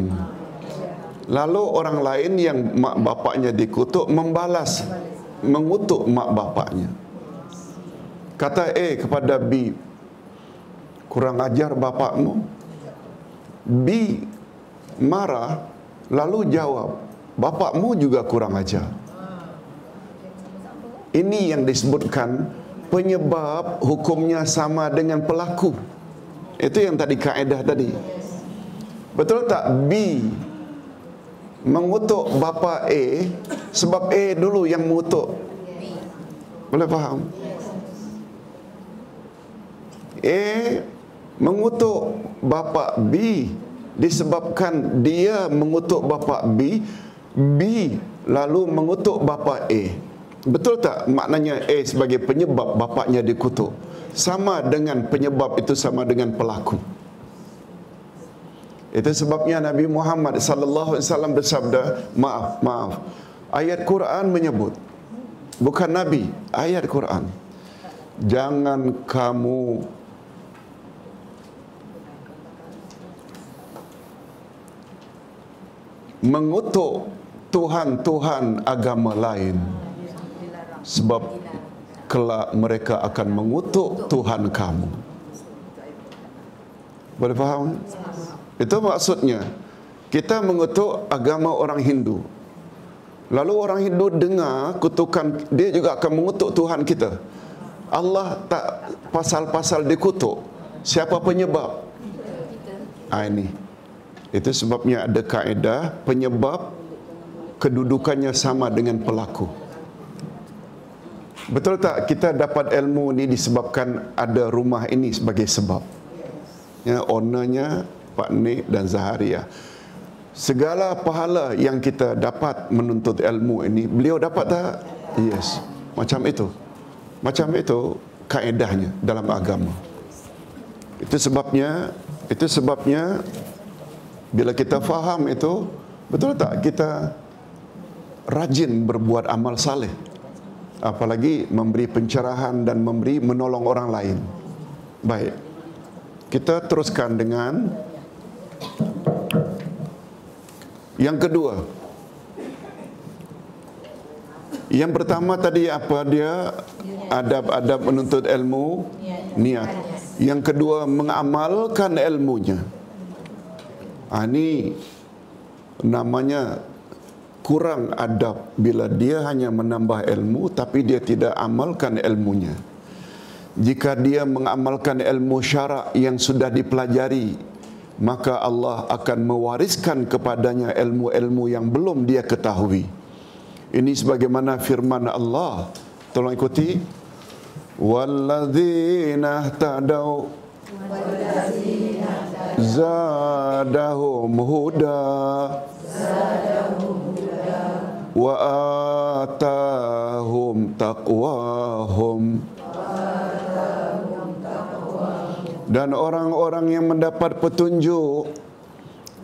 Lalu orang lain yang mak bapaknya dikutuk membalas mengutuk mak bapaknya. Kata A kepada B, kurang ajar bapakmu. B marah lalu jawab, bapakmu juga kurang ajar. Ini yang disebutkan penyebab hukumnya sama dengan pelaku. Itu yang tadi kaedah tadi. Betul tak? B mengutuk bapa A sebab A dulu yang mengutuk. Boleh faham? A mengutuk bapa B disebabkan dia mengutuk bapa B, B lalu mengutuk bapa A. Betul tak maknanya A sebagai penyebab bapaknya dikutuk? Sama dengan penyebab itu sama dengan pelaku. Itu sebabnya Nabi Muhammad sallallahu alaihi wasallam bersabda, maaf, maaf. Ayat Quran menyebut bukan nabi, ayat Quran. Jangan kamu mengutuk tuhan-tuhan agama lain sebab kelak mereka akan mengutuk Tuhan kamu. Boleh faham? Itu maksudnya kita mengutuk agama orang Hindu. Lalu orang Hindu dengar kutukan, dia juga akan mengutuk Tuhan kita. Allah tak pasal-pasal dikutuk. Siapa penyebab? Ah ini. Itu sebabnya ada kaedah penyebab kedudukannya sama dengan pelaku. Betul tak kita dapat ilmu ni disebabkan ada rumah ini sebagai sebab. Ya, ownernya Pak Nik dan Zaharia. Segala pahala yang kita dapat menuntut ilmu ini, beliau dapat tak? Yes. Macam itu. Macam itu kaedahnya dalam agama. Itu sebabnya itu sebabnya bila kita faham itu, betul tak kita rajin berbuat amal saleh. Apalagi memberi pencerahan dan memberi menolong orang lain. Baik. Kita teruskan dengan yang kedua. Yang pertama tadi apa dia adab-adab menuntut ilmu niat. Yang kedua mengamalkan ilmunya. Ah ini namanya kurang adab bila dia hanya menambah ilmu tapi dia tidak amalkan ilmunya. Jika dia mengamalkan ilmu syarak yang sudah dipelajari, maka Allah akan mewariskan kepadanya ilmu-ilmu yang belum dia ketahui. Ini sebagaimana firman Allah. Tolong ikuti. Walladzina tadau zadahum huda wa atahum taqwahum dan orang-orang yang mendapat petunjuk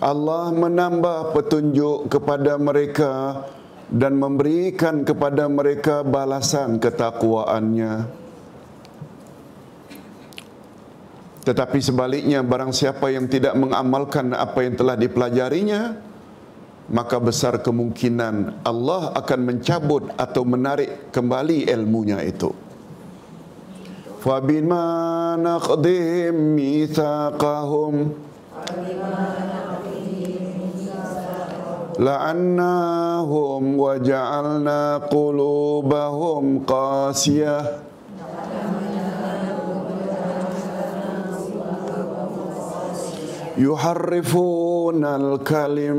Allah menambah petunjuk kepada mereka dan memberikan kepada mereka balasan ketakwaannya. Tetapi sebaliknya barang siapa yang tidak mengamalkan apa yang telah dipelajarinya maka besar kemungkinan Allah akan mencabut atau menarik kembali ilmunya itu. فبما نقضهم ميثاقهم. لعناهم وجعلنا قلوبهم قاسية. يحرفون الكلم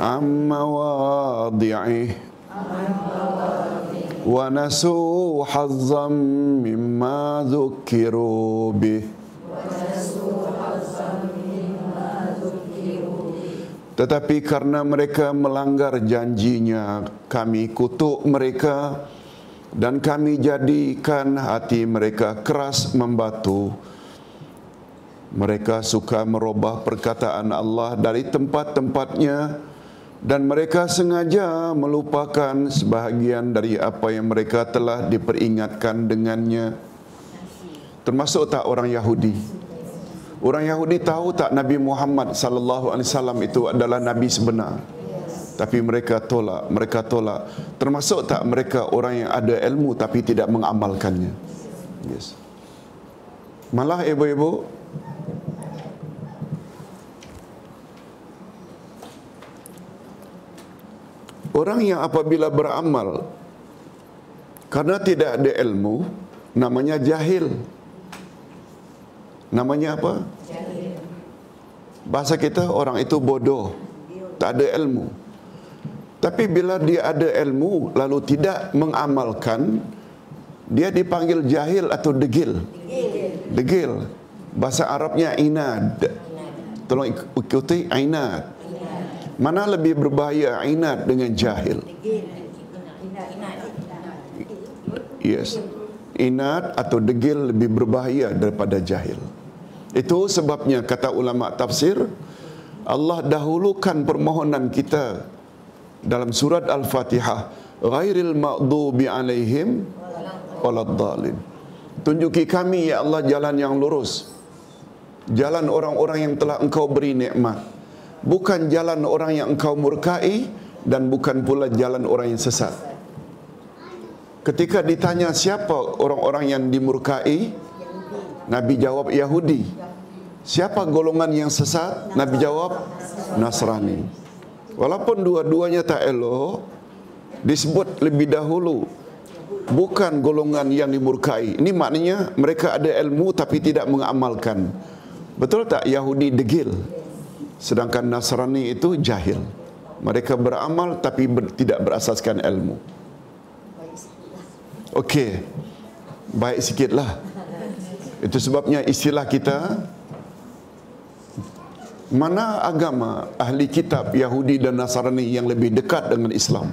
عن مواضعه. Nasu hazzam mimma dhukiru bih Tetapi karena mereka melanggar janjinya, kami kutuk mereka dan kami jadikan hati mereka keras membatu. Mereka suka merubah perkataan Allah dari tempat-tempatnya dan mereka sengaja melupakan sebahagian dari apa yang mereka telah diperingatkan dengannya. Termasuk tak orang Yahudi? Orang Yahudi tahu tak Nabi Muhammad sallallahu alaihi wasallam itu adalah nabi sebenar. Tapi mereka tolak, mereka tolak. Termasuk tak mereka orang yang ada ilmu tapi tidak mengamalkannya. Yes. Malah ibu-ibu Orang yang apabila beramal karena tidak ada ilmu namanya jahil. Namanya apa? Jahil. Bahasa kita orang itu bodoh. Tak ada ilmu. Tapi bila dia ada ilmu lalu tidak mengamalkan dia dipanggil jahil atau degil. Degil. Bahasa Arabnya inad. Tolong ikuti inad. Mana lebih berbahaya inad dengan jahil? Yes. Inad atau degil lebih berbahaya daripada jahil. Itu sebabnya kata ulama tafsir Allah dahulukan permohonan kita dalam surat Al-Fatihah ghairil maghdubi alaihim waladdallin. Tunjuki kami ya Allah jalan yang lurus. Jalan orang-orang yang telah Engkau beri nikmat. Bukan jalan orang yang Engkau murkai dan bukan pula jalan orang yang sesat. Ketika ditanya siapa orang-orang yang dimurkai, Nabi jawab Yahudi. Siapa golongan yang sesat? Nabi jawab Nasrani. Walaupun dua-duanya tak elok, disebut lebih dahulu bukan golongan yang dimurkai. Ini maknanya mereka ada ilmu tapi tidak mengamalkan. Betul tak Yahudi degil? Sedangkan Nasrani itu jahil. Mereka beramal tapi ber, tidak berasaskan ilmu. Okey. Baik sikitlah. Itu sebabnya istilah kita mana agama ahli kitab Yahudi dan Nasrani yang lebih dekat dengan Islam?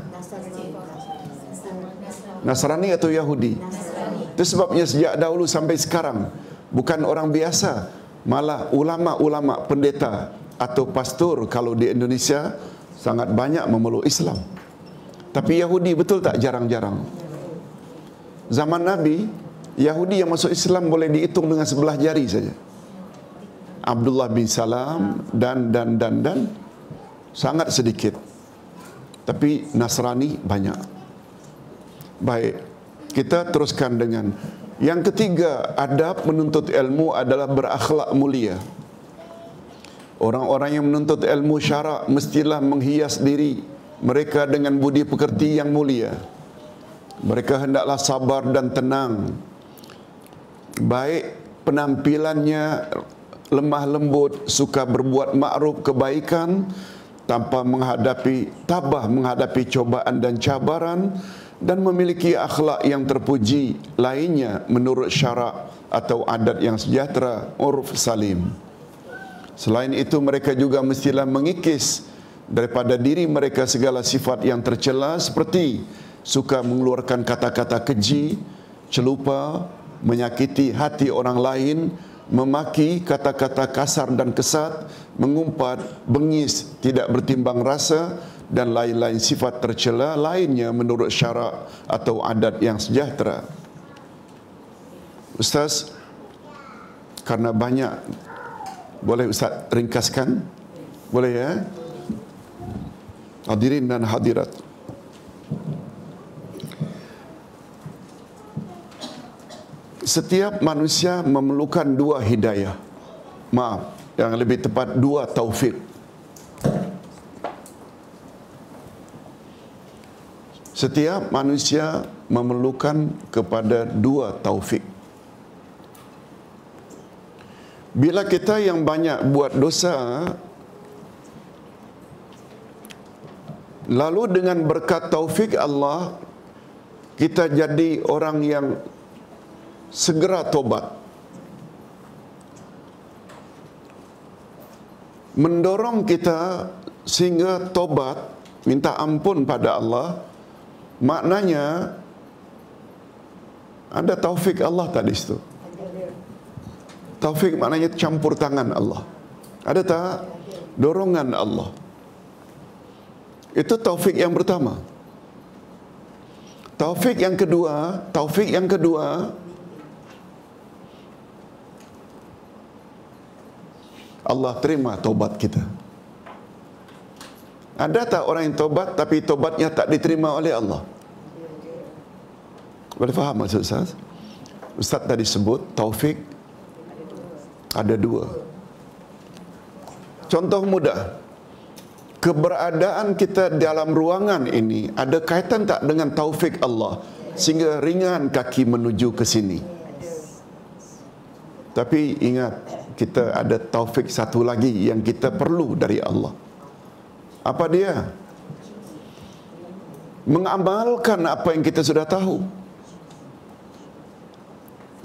Nasrani atau Yahudi? Itu sebabnya sejak dahulu sampai sekarang bukan orang biasa, malah ulama-ulama pendeta atau pastor kalau di Indonesia sangat banyak memeluk Islam. Tapi Yahudi betul tak jarang-jarang? Zaman Nabi, Yahudi yang masuk Islam boleh dihitung dengan sebelah jari saja. Abdullah bin Salam dan dan dan dan sangat sedikit. Tapi Nasrani banyak. Baik. Kita teruskan dengan yang ketiga, adab menuntut ilmu adalah berakhlak mulia. Orang-orang yang menuntut ilmu syarak mestilah menghias diri mereka dengan budi pekerti yang mulia. Mereka hendaklah sabar dan tenang. Baik penampilannya lemah lembut, suka berbuat makruf kebaikan tanpa menghadapi tabah menghadapi cobaan dan cabaran dan memiliki akhlak yang terpuji lainnya menurut syarak atau adat yang sejahtera uruf salim. Selain itu mereka juga mestilah mengikis daripada diri mereka segala sifat yang tercela seperti suka mengeluarkan kata-kata keji, celupa, menyakiti hati orang lain, memaki kata-kata kasar dan kesat, mengumpat, bengis, tidak bertimbang rasa dan lain-lain sifat tercela lainnya menurut syarak atau adat yang sejahtera. Ustaz, karena banyak boleh Ustaz ringkaskan? Boleh ya? Hadirin dan hadirat. Setiap manusia memerlukan dua hidayah. Maaf, yang lebih tepat dua taufik. Setiap manusia memerlukan kepada dua taufik. Bila kita yang banyak buat dosa, lalu dengan berkat taufik Allah, kita jadi orang yang segera tobat. Mendorong kita sehingga tobat, minta ampun pada Allah, maknanya ada taufik Allah tadi situ. Taufik maknanya campur tangan Allah. Ada tak? Dorongan Allah. Itu taufik yang pertama. Taufik yang kedua, taufik yang kedua, Allah terima taubat kita. Ada tak orang yang tobat tapi tobatnya tak diterima oleh Allah? Boleh faham maksud Ustaz? Ustaz tadi sebut taufik ada dua. Contoh mudah. Keberadaan kita dalam ruangan ini ada kaitan tak dengan taufik Allah sehingga ringan kaki menuju ke sini. Tapi ingat kita ada taufik satu lagi yang kita perlu dari Allah. Apa dia? Mengamalkan apa yang kita sudah tahu.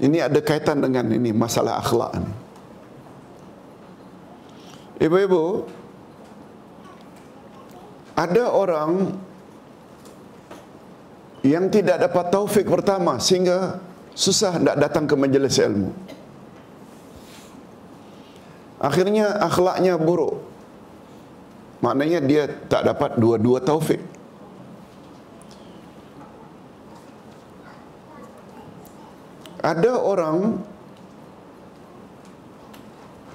Ini ada kaitan dengan ini masalah akhlak ini. Ibu-ibu, ada orang yang tidak dapat taufik pertama sehingga susah nak datang ke majlis ilmu. Akhirnya akhlaknya buruk. Maknanya dia tak dapat dua-dua taufik. Ada orang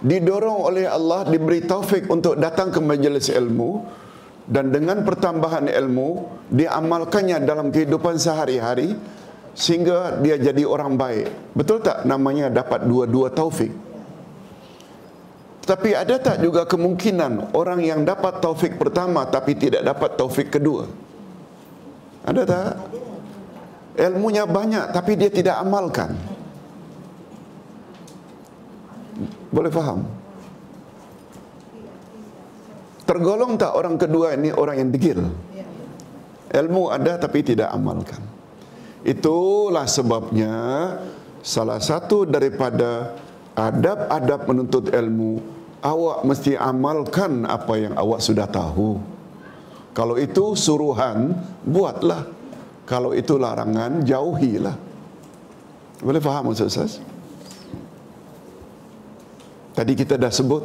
didorong oleh Allah diberi taufik untuk datang ke majlis ilmu dan dengan pertambahan ilmu diamalkannya dalam kehidupan sehari-hari sehingga dia jadi orang baik. Betul tak namanya dapat dua-dua taufik? Tetapi ada tak juga kemungkinan orang yang dapat taufik pertama tapi tidak dapat taufik kedua? Ada tak? Ilmunya banyak tapi dia tidak amalkan. Boleh faham? Tergolong tak orang kedua ini orang yang degil? Ilmu ada tapi tidak amalkan. Itulah sebabnya salah satu daripada adab-adab menuntut ilmu awak mesti amalkan apa yang awak sudah tahu. Kalau itu suruhan, buatlah. Kalau itu larangan, jauhilah. Boleh faham maksud Ustaz? Tadi kita dah sebut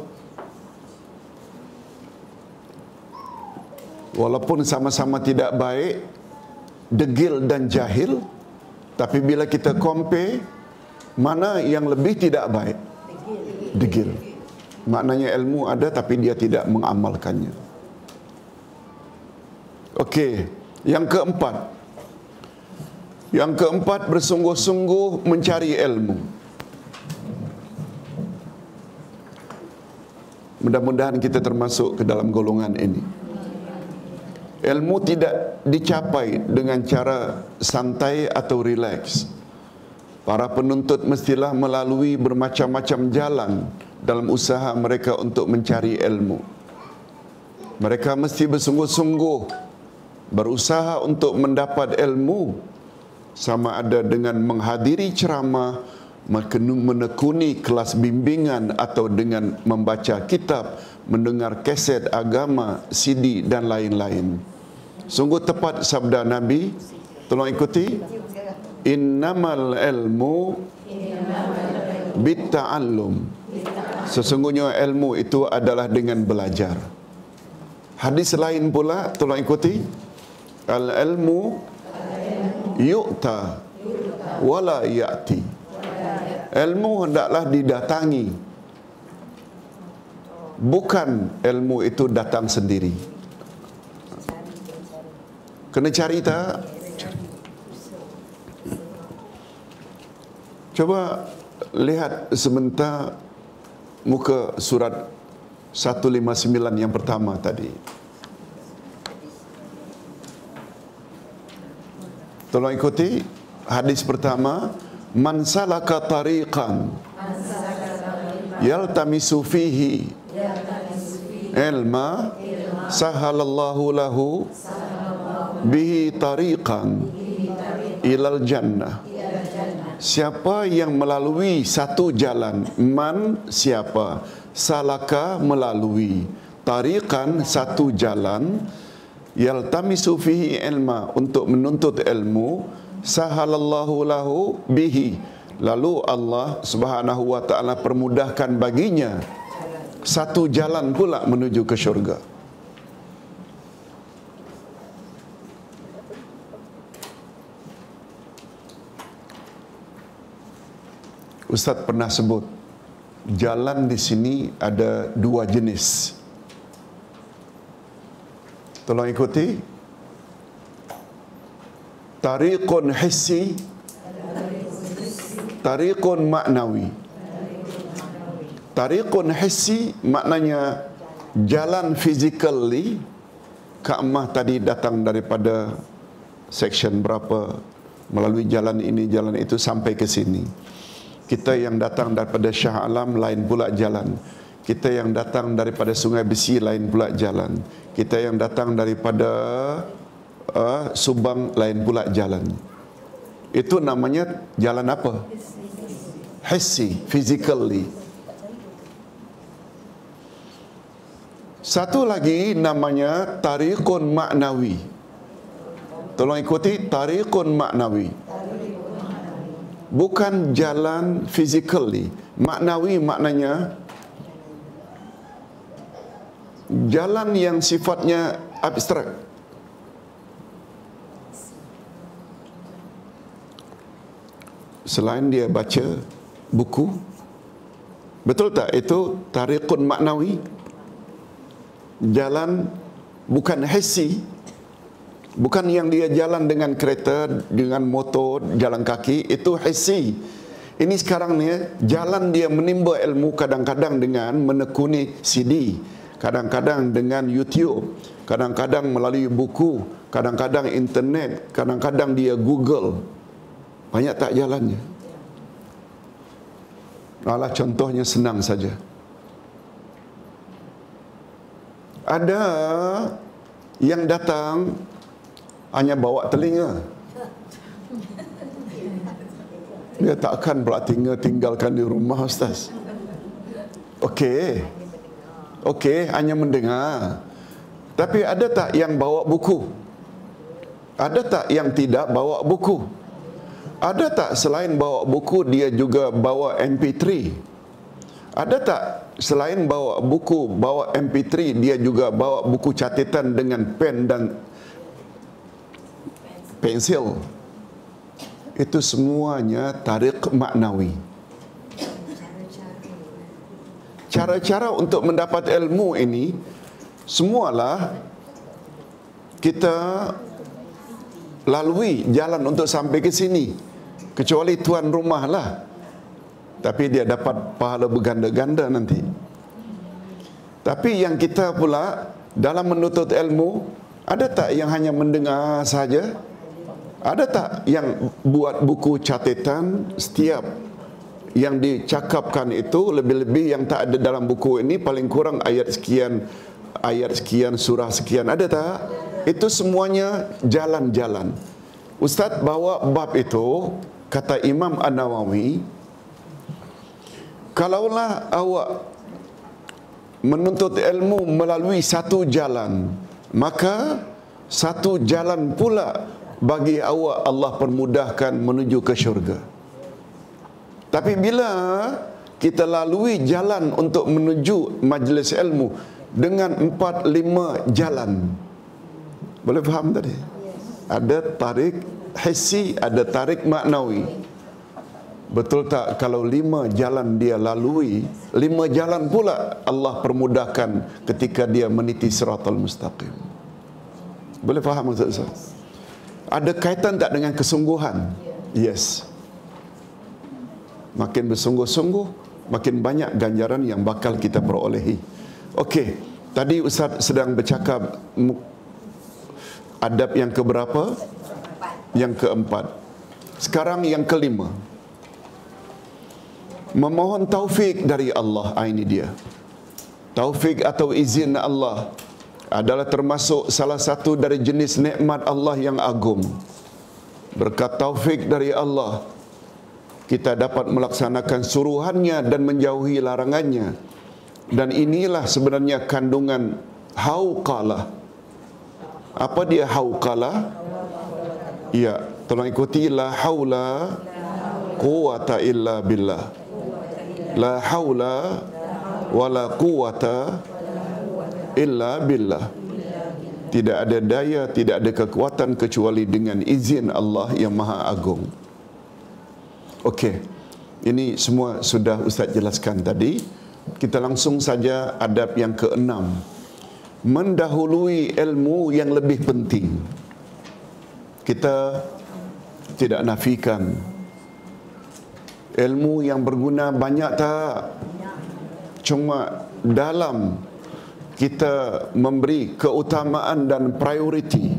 walaupun sama-sama tidak baik degil dan jahil tapi bila kita compare mana yang lebih tidak baik? Degil. Maknanya ilmu ada tapi dia tidak mengamalkannya. Okey yang keempat. Yang keempat bersungguh-sungguh mencari ilmu mudah-mudahan kita termasuk ke dalam golongan ini ilmu tidak dicapai dengan cara santai atau rileks. Para penuntut mestilah melalui bermacam-macam jalan dalam usaha mereka untuk mencari ilmu. Mereka mesti bersungguh-sungguh berusaha untuk mendapat ilmu sama ada dengan menghadiri ceramah, menekuni kelas bimbingan atau dengan membaca kitab, mendengar kaset agama, CD dan lain-lain. Sungguh tepat sabda Nabi. Tolong ikuti. Innamal ilmu bitta'allum. Sesungguhnya ilmu itu adalah dengan belajar. Hadis lain pula, tolong ikuti. Al ilmu yu'ta wala ya'ti. Ilmu hendaklah didatangi. Bukan ilmu itu datang sendiri. Kena cari tak? Coba lihat sebentar muka surat 159 yang pertama tadi. Tolong ikuti hadis pertama man salaka tariqan. Yaltamisu fihi. Ilma. Sahalallahu lahu. Bihi tariqan. Ilal jannah. Siapa yang melalui satu jalan? Man siapa? Salaka melalui. Tariqan satu jalan. Yaltamisu fihi ilma. Untuk menuntut ilmu sahalallahu lahu bihi lalu Allah Subhanahu wa taala permudahkan baginya satu jalan pula menuju ke syurga Ustaz pernah sebut jalan di sini ada dua jenis. Tolong ikuti. Tariqun hissi. Tariqun maknawi. Tariqun hissi maknanya jalan physically Kak Amah tadi datang daripada section berapa? Melalui jalan ini jalan itu sampai ke sini. Kita yang datang daripada Shah Alam lain pula jalan. Kita yang datang daripada Sungai Besi lain pula jalan. Kita yang datang daripada uh, Subang lain pula jalan. Itu namanya jalan apa? Hissi physically. Satu lagi namanya tariqun maknawi tolong ikuti tariqun maknawi bukan jalan physically. Maknawi maknanya jalan yang sifatnya abstrak. Selain dia baca buku, betul tak itu tariqun maknawi? Jalan bukan hissi, Bukan yang dia jalan dengan kereta, dengan motor, jalan kaki, itu hissi. Ini sekarang ni jalan dia menimba ilmu kadang-kadang dengan menekuni CD, kadang-kadang dengan YouTube, kadang-kadang melalui buku, kadang-kadang internet, kadang-kadang dia Google. Banyak tak jalannya? Alah contohnya senang saja. Ada yang datang hanya bawa telinga. Dia takkan pula tinggal tinggalkan di rumah Ustaz. Okey. Okey, hanya mendengar. Tapi ada tak yang bawa buku? Ada tak yang tidak bawa buku? Ada tak selain bawa buku dia juga bawa MP3? Ada tak selain bawa buku, bawa MP3 dia juga bawa buku catatan dengan pen dan pensil? Itu semuanya tarik maknawi. Cara-cara untuk mendapat ilmu ini semualah kita lalui jalan untuk sampai ke sini kecuali tuan rumah lah. Tapi dia dapat pahala berganda-ganda nanti. Tapi yang kita pula dalam menuntut ilmu ada tak yang hanya mendengar saja? Ada tak yang buat buku catatan setiap yang dicakapkan itu lebih-lebih yang tak ada dalam buku ini? Paling kurang ayat sekian ayat sekian surah sekian. Ada tak? Itu semuanya jalan-jalan. Ustaz bawa bab itu kata Imam An-Nawawi kalaulah awak menuntut ilmu melalui satu jalan maka satu jalan pula bagi awak Allah permudahkan menuju ke syurga. Tapi bila kita lalui jalan untuk menuju majlis ilmu dengan empat lima jalan. Boleh faham tadi? Ada tarik hissi ada tarik maknawi Betul tak kalau lima jalan dia lalui Lima jalan pula Allah permudahkan ketika dia meniti siratul mustaqim Boleh faham maksud saya? Ada kaitan tak dengan kesungguhan? Yes Makin bersungguh-sungguh Makin banyak ganjaran yang bakal kita perolehi Okey Tadi Ustaz sedang bercakap Adab yang keberapa? Yang keempat. Sekarang yang kelima. Memohon taufik dari Allah. Ah, ini dia. Taufik atau izin Allah adalah termasuk salah satu dari jenis nikmat Allah yang agung. Berkat taufik dari Allah kita dapat melaksanakan suruhannya dan menjauhi larangannya. Dan inilah sebenarnya kandungan hauqalah apa dia hauqalah ya tolong ikuti. La haula quwata illa billah. La haula wala quwata illa billah. Tidak ada daya tidak ada kekuatan kecuali dengan izin Allah yang maha agung. Okey ini semua sudah ustaz jelaskan tadi. Kita langsung saja adab yang keenam. Mendahului ilmu yang lebih penting kita tidak nafikan. Ilmu yang berguna banyak tak? Cuma dalam kita memberi keutamaan dan prioriti.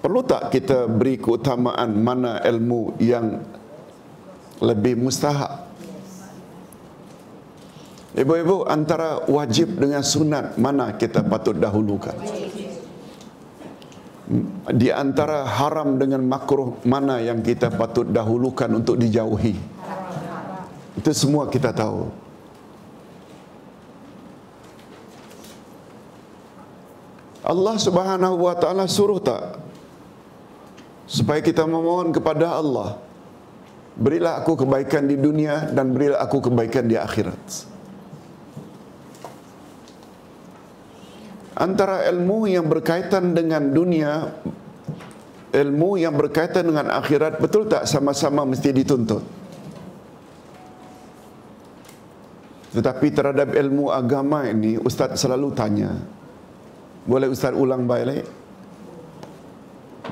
Perlu tak kita beri keutamaan mana ilmu yang lebih mustahak? Ibu-ibu antara wajib dengan sunat mana kita patut dahulukan di antara haram dengan makruh mana yang kita patut dahulukan untuk dijauhi itu semua kita tahu. Allah Subhanahu wa taala suruh tak supaya kita memohon kepada Allah berilah aku kebaikan di dunia dan berilah aku kebaikan di akhirat. Antara ilmu yang berkaitan dengan dunia ilmu yang berkaitan dengan akhirat betul tak sama-sama mesti dituntut? Tetapi terhadap ilmu agama ini Ustaz selalu tanya Boleh Ustaz ulang balik?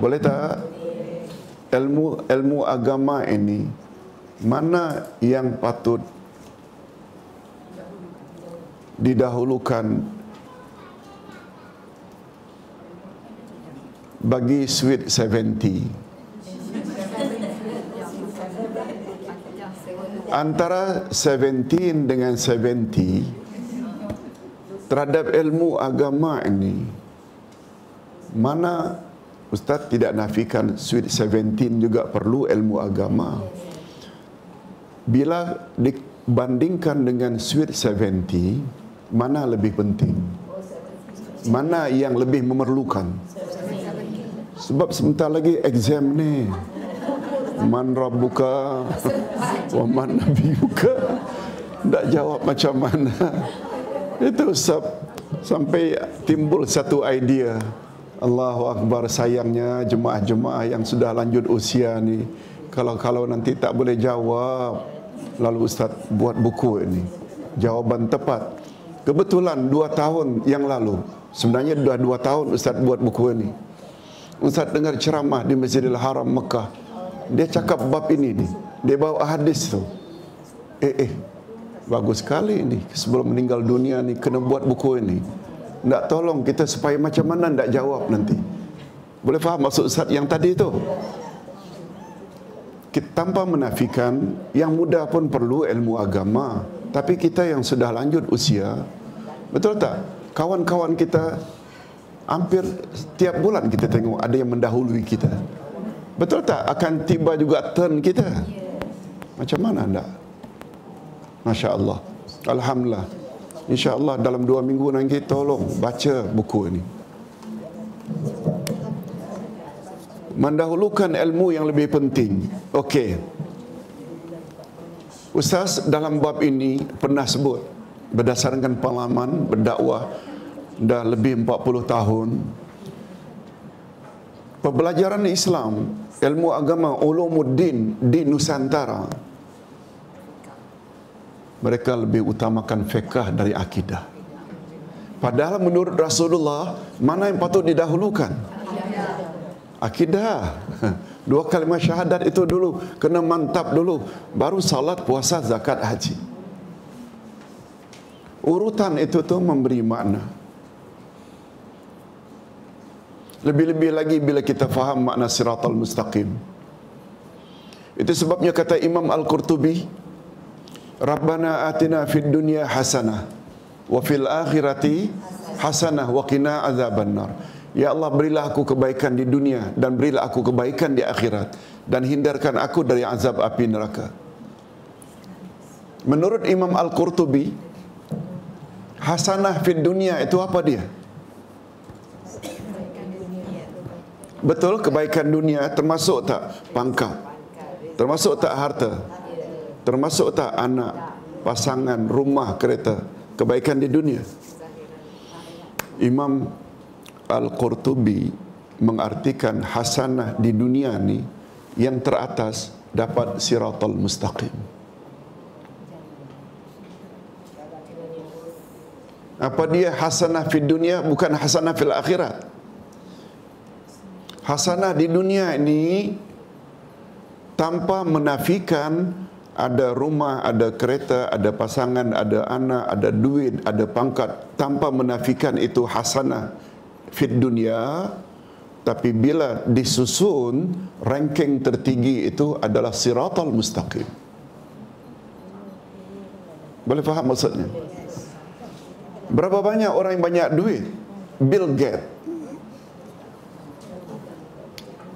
Boleh tak? Ilmu ilmu agama ini mana yang patut didahulukan bagi sweet 70 antara 17 dengan 70 terhadap ilmu agama ini mana Ustaz tidak nafikan sweet 17 juga perlu ilmu agama? Bila dibandingkan dengan sweet 70 mana lebih penting? Mana yang lebih memerlukan sebab sebentar lagi exam ni. Man rabbuka wa man nabiyuka tak jawab macam mana? Itu sab, sampai timbul satu idea. Allahu Akbar sayangnya jemaah-jemaah yang sudah lanjut usia ni kalau-kalau nanti tak boleh jawab. Lalu Ustaz buat buku ini. Jawapan tepat. Kebetulan dua tahun yang lalu. Sebenarnya dah dua tahun Ustaz buat buku ini Ustaz dengar ceramah di Masjidil Haram Mekah. Dia cakap bab ini ni. Dia bawa hadis tu. Eh eh bagus sekali ni. Sebelum meninggal dunia ni kena buat buku ini. Nak tolong kita supaya macam mana nak jawab nanti? Boleh faham maksud Ustaz yang tadi tu? Kita, tanpa menafikan yang muda pun perlu ilmu agama. Tapi kita yang sudah lanjut usia betul tak? Kawan-kawan kita hampir tiap bulan kita tengok ada yang mendahului kita. Betul tak akan tiba juga turn kita? Macam mana anda? Masya Allah Alhamdulillah. Insya Allah dalam dua minggu nanti tolong baca buku ini. Mendahulukan ilmu yang lebih penting. Okey. Ustaz dalam bab ini pernah sebut berdasarkan pengalaman berdakwah dah lebih 40 tahun. Pembelajaran Islam ilmu agama ulumuddin di Nusantara. Mereka lebih utamakan fiqh dari akidah. Padahal menurut Rasulullah mana yang patut didahulukan? Akidah. Dua kalimat syahadat itu dulu kena mantap dulu baru salat puasa zakat haji. Urutan itu tu memberi makna lebih-lebih lagi bila kita faham makna siratal mustaqim itu sebabnya kata Imam Al-Qurtubi Rabbana atina fid dunya hasanah wa fil akhirati hasanah wa qina azabannar Ya Allah berilah aku kebaikan di dunia dan berilah aku kebaikan di akhirat dan hindarkan aku dari azab api neraka. Menurut Imam Al-Qurtubi, hasanah fid dunia itu apa dia? Betul kebaikan dunia termasuk tak pangkat? Termasuk tak harta? Termasuk tak anak, pasangan, rumah, kereta? Kebaikan di dunia. Imam Al-Qurtubi mengartikan hasanah di dunia ni yang teratas dapat siratal mustaqim. Apa dia hasanah di dunia bukan hasanah fil akhirat. Hasanah di dunia ini tanpa menafikan ada rumah, ada kereta, ada pasangan, ada anak, ada duit, ada pangkat. Tanpa menafikan itu hasanah fit dunia tapi bila disusun ranking tertinggi itu adalah siratal mustaqim. Boleh faham maksudnya? Berapa banyak orang yang banyak duit? Bill Gates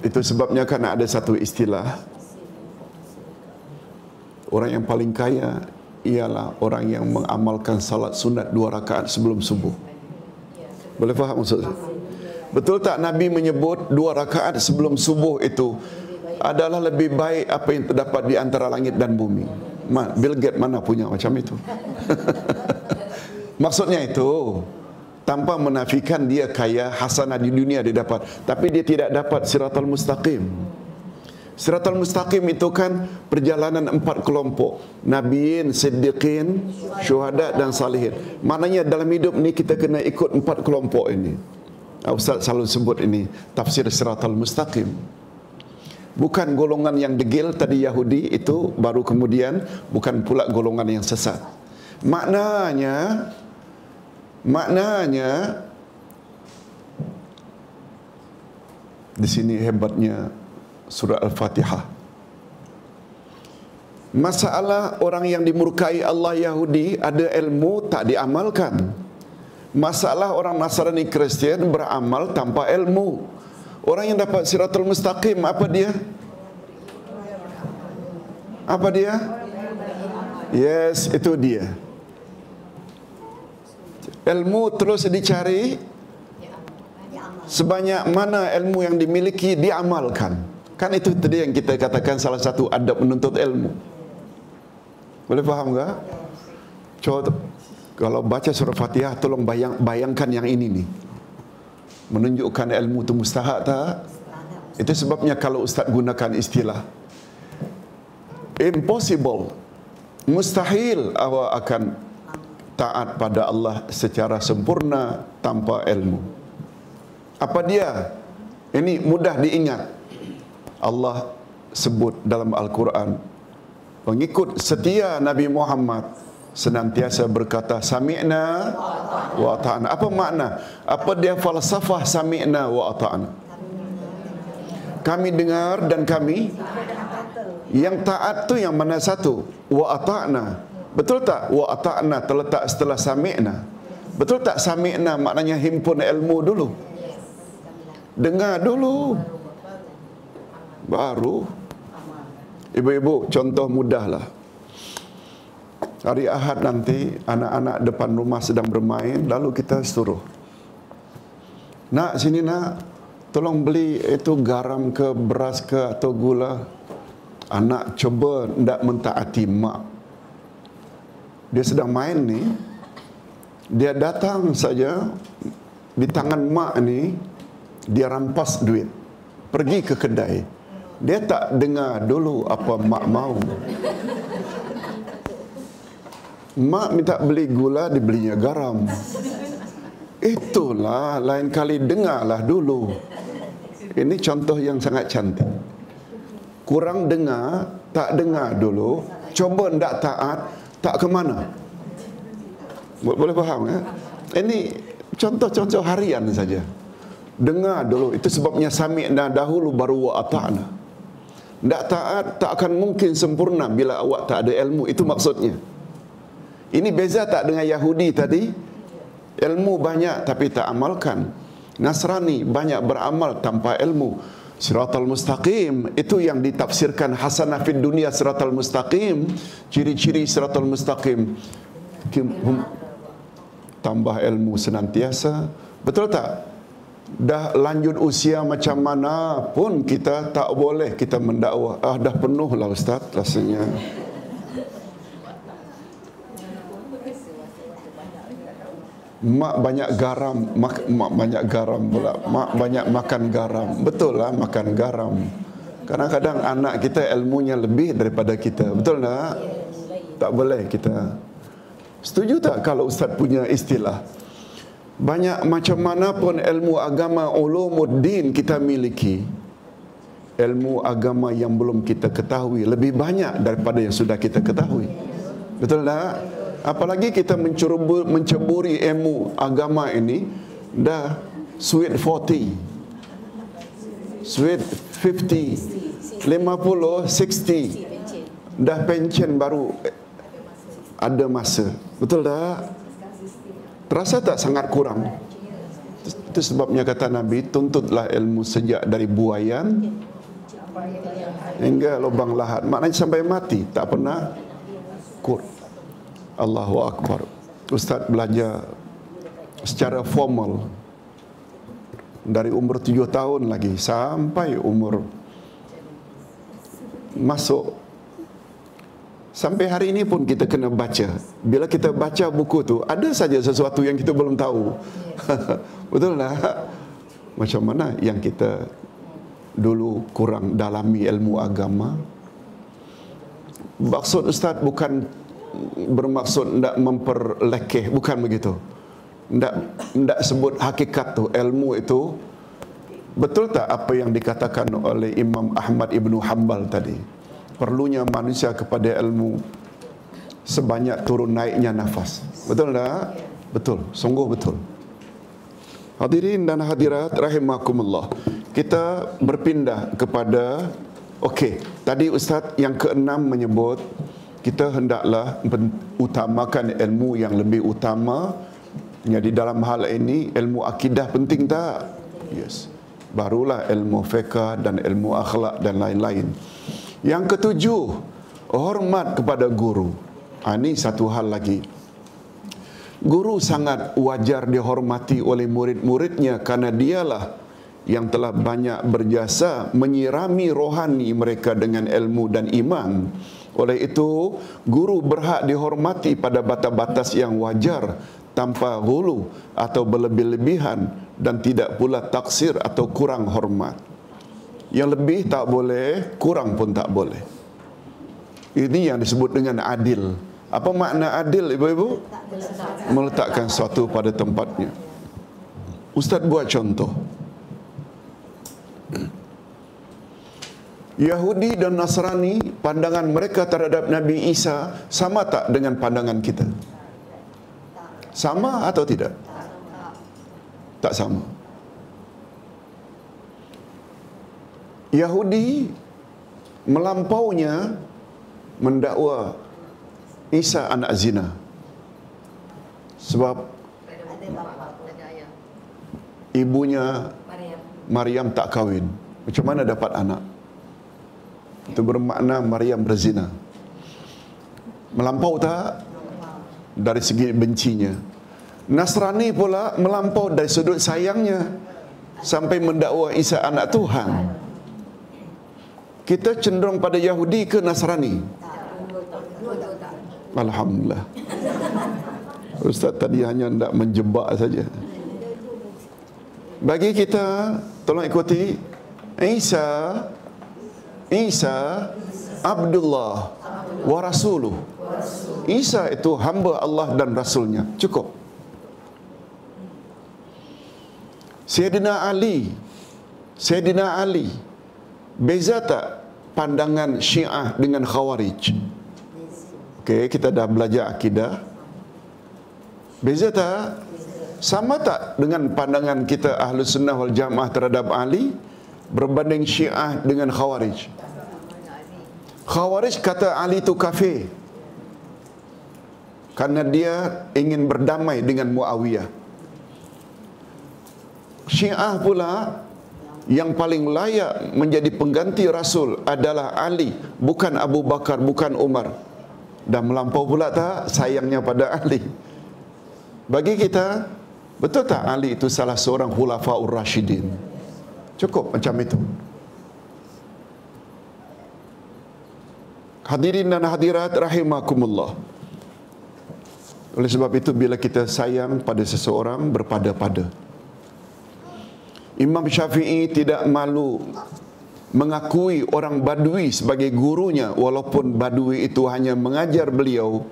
itu sebabnya kan ada satu istilah orang yang paling kaya ialah orang yang mengamalkan salat sunat dua rakaat sebelum subuh boleh faham maksudnya Betul tak Nabi menyebut dua rakaat sebelum subuh itu adalah lebih baik apa yang terdapat di antara langit dan bumi. Bill Gates mana punya macam itu? Maksudnya itu tanpa menafikan dia kaya hasanah di dunia dia dapat, tapi dia tidak dapat siratal mustaqim. Siratal mustaqim itu kan perjalanan empat kelompok Nabiin, Siddiqin, Syuhada dan Salihin Maknanya dalam hidup ni kita kena ikut empat kelompok ini Ustaz selalu sebut ini tafsir siratal mustaqim. Bukan golongan yang degil tadi Yahudi itu baru kemudian bukan pula golongan yang sesat. Maknanya maknanya di sini hebatnya surah Al-Fatihah. Masalah orang yang dimurkai Allah Yahudi ada ilmu tak diamalkan. Masalah orang Nasrani Kristian beramal tanpa ilmu. Orang yang dapat siratul mustaqim apa dia? Apa dia? Yes, itu dia. Ilmu terus dicari sebanyak mana ilmu yang dimiliki diamalkan. Kan itu tadi yang kita katakan salah satu adab menuntut ilmu. Boleh faham tak? Coba kalau baca surah Fatihah tolong bayang, bayangkan yang ini nih. Menunjukkan ilmu itu mustahak tak? Itu sebabnya kalau ustaz gunakan istilah impossible mustahil awak akan taat pada Allah secara sempurna tanpa ilmu. Apa dia? Ini mudah diingat. Allah sebut dalam Al-Quran. Pengikut setia Nabi Muhammad senantiasa berkata sami'na wa ta'ana. Apa makna? Apa dia falsafah sami'na wa ta'ana? Kami dengar dan kami yang taat tu yang mana satu? Wa ata'na. Betul tak? Wa ata'na terletak setelah sami'na. Betul tak sami'na maknanya himpun ilmu dulu? Dengar dulu. Baru. Ibu-ibu, contoh mudahlah. Hari Ahad nanti, anak-anak depan rumah sedang bermain, lalu kita suruh. Nak, sini nak. Tolong beli itu garam ke, beras ke, atau gula. Anak cuba tidak mentaati mak. Dia sedang main ni, dia datang saja di tangan mak ni, dia rampas duit. Pergi ke kedai. Dia tak dengar dulu apa mak mau. Mak minta beli gula, dibelinya garam. Itulah lain kali dengarlah dulu. Ini contoh yang sangat cantik. Kurang dengar, tak dengar dulu. Coba tidak taat, tak ke mana. Boleh faham ya? Ini contoh-contoh harian saja. Dengar dulu. Itu sebabnya sami'na dahulu baru wa ata'na. Tak taat tak akan mungkin sempurna bila awak tak ada ilmu. Itu maksudnya. Ini beza tak dengan Yahudi tadi? Ilmu banyak tapi tak amalkan. Nasrani banyak beramal tanpa ilmu. Siratal mustaqim itu yang ditafsirkan hasanah fid dunia siratal mustaqim. Ciri-ciri siratal mustaqim tambah ilmu senantiasa. Betul tak? dah lanjut usia macam mana pun kita tak boleh kita mendakwah. Ah dah penuh lah ustaz rasanya. Mak banyak garam, mak, mak banyak garam pula. Mak banyak makan garam. Betul lah makan garam. Kadang-kadang anak kita ilmunya lebih daripada kita. Betul tak? Tak boleh kita. Setuju tak kalau ustaz punya istilah? banyak macam mana pun ilmu agama ulumuddin kita miliki ilmu agama yang belum kita ketahui lebih banyak daripada yang sudah kita ketahui betul tak apalagi kita mencuburi, menceburi ilmu agama ini dah sweet 40 sweet 50 50 60 dah pension baru ada masa betul tak Terasa tak sangat kurang? Itu sebabnya kata Nabi, tuntutlah ilmu sejak dari buayan hingga lubang lahat. Maknanya sampai mati, tak pernah kur. Allahu Akbar. Ustaz belajar secara formal dari umur tujuh tahun lagi sampai umur masuk Sampai hari ini pun kita kena baca. Bila kita baca buku tu, ada saja sesuatu yang kita belum tahu. Betul tak? Macam mana yang kita dulu kurang dalami ilmu agama? Maksud Ustaz bukan bermaksud tidak memperlekeh, bukan begitu. Tidak, tidak sebut hakikat tu, ilmu itu Betul tak apa yang dikatakan oleh Imam Ahmad Ibnu Hanbal tadi? Perlunya manusia kepada ilmu sebanyak turun naiknya nafas. Betul tak? Betul, sungguh betul. Hadirin dan hadirat rahimakumullah. Kita berpindah kepada okey, tadi ustaz yang keenam menyebut kita hendaklah utamakan ilmu yang lebih utama. Jadi dalam hal ini ilmu akidah penting tak? Yes. Barulah ilmu fiqh dan ilmu akhlak dan lain-lain. Yang ketujuh, hormat kepada guru. Ini ha, satu hal lagi. Guru sangat wajar dihormati oleh murid-muridnya karena dialah yang telah banyak berjasa menyirami rohani mereka dengan ilmu dan iman. Oleh itu, guru berhak dihormati pada batas-batas yang wajar tanpa hulu atau berlebih-lebihan dan tidak pula taksir atau kurang hormat. Yang lebih tak boleh, kurang pun tak boleh. Ini yang disebut dengan adil. Apa makna adil ibu-ibu? Meletakkan sesuatu pada tempatnya. Ustaz buat contoh. Yahudi dan Nasrani pandangan mereka terhadap Nabi Isa sama tak dengan pandangan kita? Sama atau tidak? Tak sama. Yahudi melampaunya mendakwa Isa anak zina. Sebab ibunya Maryam tak kahwin. Macam mana dapat anak? Itu bermakna Maryam berzina. Melampau tak? Dari segi bencinya. Nasrani pula melampau dari sudut sayangnya sampai mendakwa Isa anak Tuhan. Kita cenderung pada Yahudi ke Nasrani? Alhamdulillah. Ustaz tadi hanya nak menjebak saja. Bagi kita, tolong ikuti. Isa, Isa, Abdullah, wa Rasuluh. Isa itu hamba Allah dan Rasulnya. Cukup. Sayyidina Ali, Sayyidina Ali, beza tak pandangan Syiah dengan Khawarij? Okey, kita dah belajar akidah. Beza tak? Sama tak dengan pandangan kita ahlu sunnah wal jamaah terhadap Ali berbanding syiah dengan khawarij? Khawarij kata Ali itu kafir. Karena dia ingin berdamai dengan Muawiyah. Syiah pula yang paling layak menjadi pengganti Rasul adalah Ali, bukan Abu Bakar, bukan Umar. Dan melampau pula tak sayangnya pada Ali. Bagi kita, betul tak Ali itu salah seorang Hulafaur Rashidin? Cukup macam itu. Hadirin dan hadirat rahimakumullah. Oleh sebab itu bila kita sayang pada seseorang berpada-pada. Imam Syafi'i tidak malu mengakui orang Badui sebagai gurunya walaupun Badui itu hanya mengajar beliau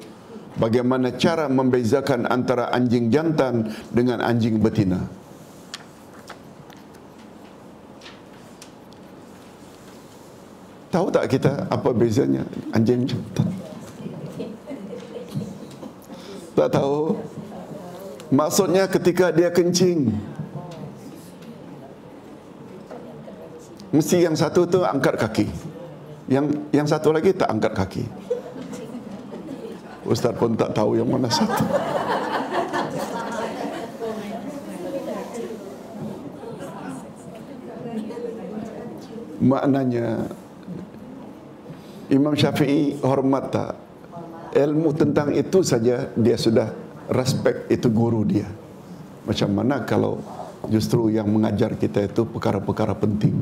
bagaimana cara membezakan antara anjing jantan dengan anjing betina. Tahu tak kita apa bezanya anjing jantan? Tak tahu. Maksudnya ketika dia kencing, Mesti yang satu tu angkat kaki. Yang yang satu lagi tak angkat kaki. Ustaz pun tak tahu yang mana satu. Maknanya Imam Syafi'i hormat tak? Ilmu tentang itu saja dia sudah respect itu guru dia. Macam mana kalau justru yang mengajar kita itu perkara-perkara penting.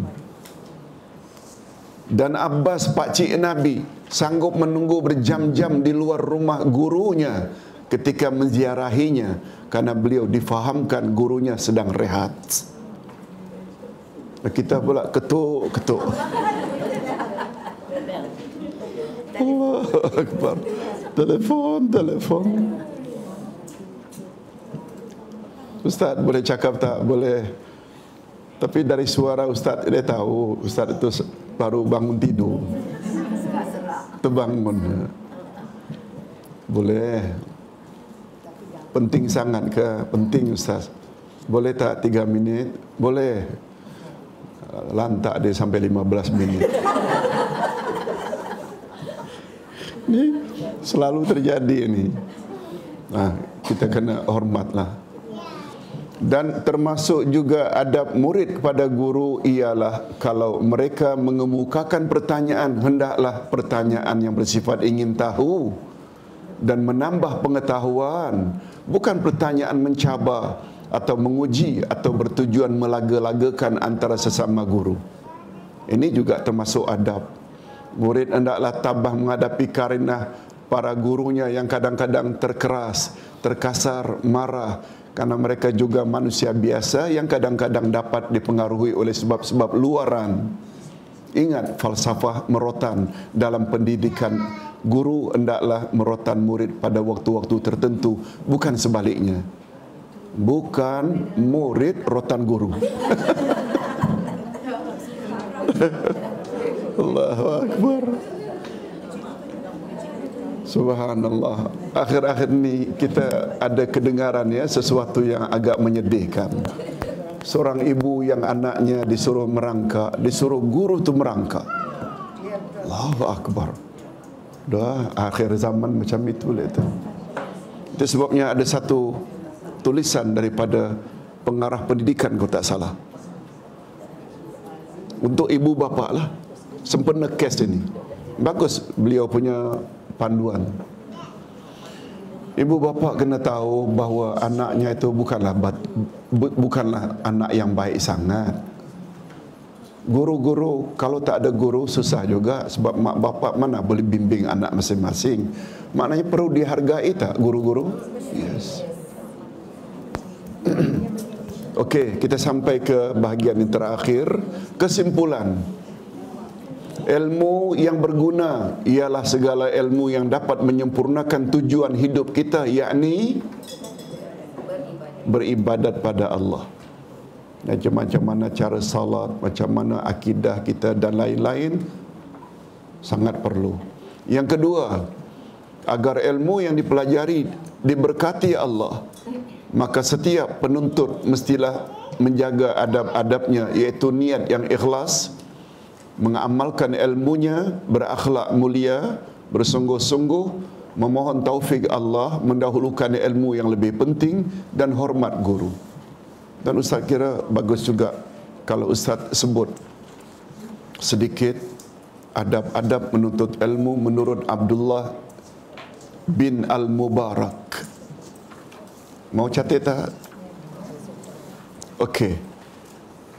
Dan Abbas Pak Cik Nabi sanggup menunggu berjam-jam di luar rumah gurunya ketika menziarahinya karena beliau difahamkan gurunya sedang rehat. Kita pula ketuk-ketuk. Allah Akbar. Telefon, telefon. Ustaz boleh cakap tak? Boleh Tapi dari suara Ustaz dia tahu Ustaz itu baru bangun tidur. Terbangun. Boleh. Penting sangat ke? Penting Ustaz. Boleh tak 3 minit? Boleh. Lantak dia sampai 15 minit. Ini selalu terjadi ini. Nah, kita kena hormatlah. Dan termasuk juga adab murid kepada guru ialah kalau mereka mengemukakan pertanyaan hendaklah pertanyaan yang bersifat ingin tahu dan menambah pengetahuan bukan pertanyaan mencabar atau menguji atau bertujuan melaga-lagakan antara sesama guru. Ini juga termasuk adab. Murid hendaklah tabah menghadapi karenah para gurunya yang kadang-kadang terkeras, terkasar, marah karena mereka juga manusia biasa yang kadang-kadang dapat dipengaruhi oleh sebab-sebab luaran. Ingat falsafah merotan dalam pendidikan guru hendaklah merotan murid pada waktu-waktu tertentu bukan sebaliknya. Bukan murid rotan guru. Allahu akbar. Subhanallah. Akhir-akhir ni kita ada kedengaran ya sesuatu yang agak menyedihkan. Seorang ibu yang anaknya disuruh merangkak, disuruh guru tu merangkak. Allahu akbar. Dah akhir zaman macam itu lah itu. Itu sebabnya ada satu tulisan daripada pengarah pendidikan kalau tak salah. Untuk ibu bapa lah. Sempena kes ini. Bagus beliau punya panduan. Ibu bapa kena tahu bahawa anaknya itu bukanlah bukanlah anak yang baik sangat. Guru-guru kalau tak ada guru susah juga sebab mak bapak mana boleh bimbing anak masing-masing. Maknanya perlu dihargai tak guru-guru? Yes. Okey, kita sampai ke bahagian yang terakhir, kesimpulan ilmu yang berguna ialah segala ilmu yang dapat menyempurnakan tujuan hidup kita yakni beribadat pada Allah. Macam macam mana cara salat, macam mana akidah kita dan lain-lain sangat perlu. Yang kedua, agar ilmu yang dipelajari diberkati Allah, maka setiap penuntut mestilah menjaga adab-adabnya iaitu niat yang ikhlas, mengamalkan ilmunya, berakhlak mulia, bersungguh-sungguh, memohon taufik Allah, mendahulukan ilmu yang lebih penting dan hormat guru. Dan Ustaz kira bagus juga kalau Ustaz sebut sedikit adab-adab menuntut ilmu menurut Abdullah bin Al-Mubarak. Mau catat tak? Okey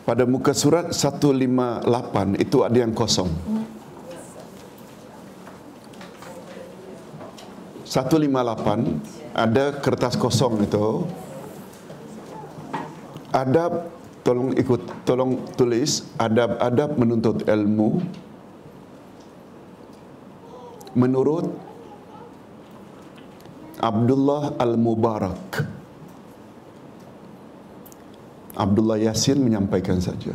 pada muka surat 158 itu ada yang kosong. 158 ada kertas kosong itu. Adab tolong ikut tolong tulis adab-adab menuntut ilmu menurut Abdullah Al-Mubarak. Abdullah Yasin menyampaikan saja.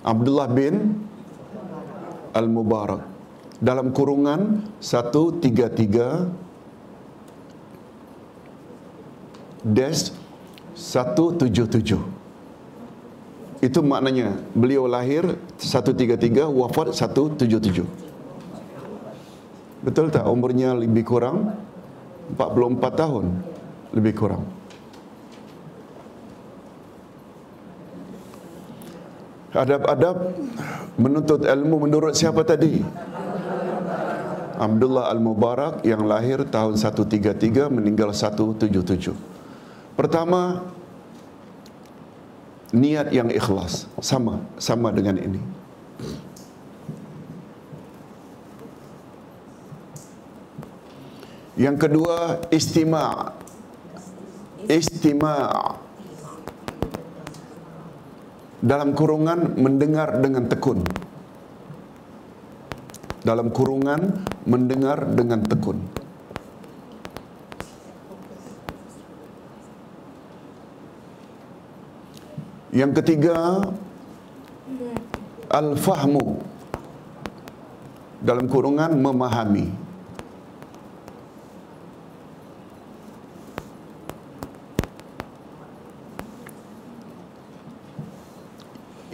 Abdullah bin Al-Mubarak. Dalam kurungan 133 des 177 itu maknanya beliau lahir 133 wafat 177 betul tak? Umurnya lebih kurang 44 tahun. Lebih kurang Adab-adab menuntut ilmu menurut siapa tadi? Abdullah Al-Mubarak yang lahir tahun 133 meninggal 177. Pertama niat yang ikhlas sama sama dengan ini. Yang kedua istima' istima' dalam kurungan mendengar dengan tekun. Dalam kurungan mendengar dengan tekun. Yang ketiga al-fahmu. Dalam kurungan memahami.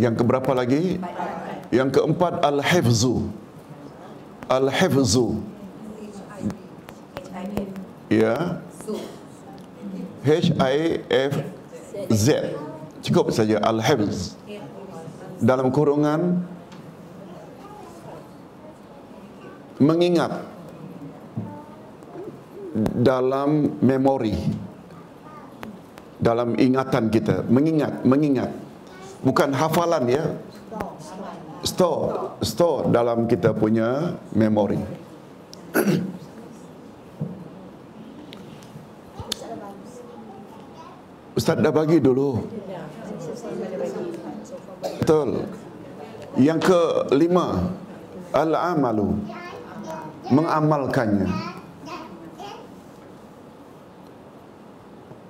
Yang keberapa lagi? Yang keempat al-hifzu. Al-hifzu. Ya. H I F Z. Cukup saja al-hifz. Dalam kurungan mengingat dalam memori dalam ingatan kita mengingat mengingat bukan hafalan ya? Store. Store dalam kita punya memori. Ustaz dah bagi dulu. Betul. Yang kelima al-amalu. Mengamalkannya.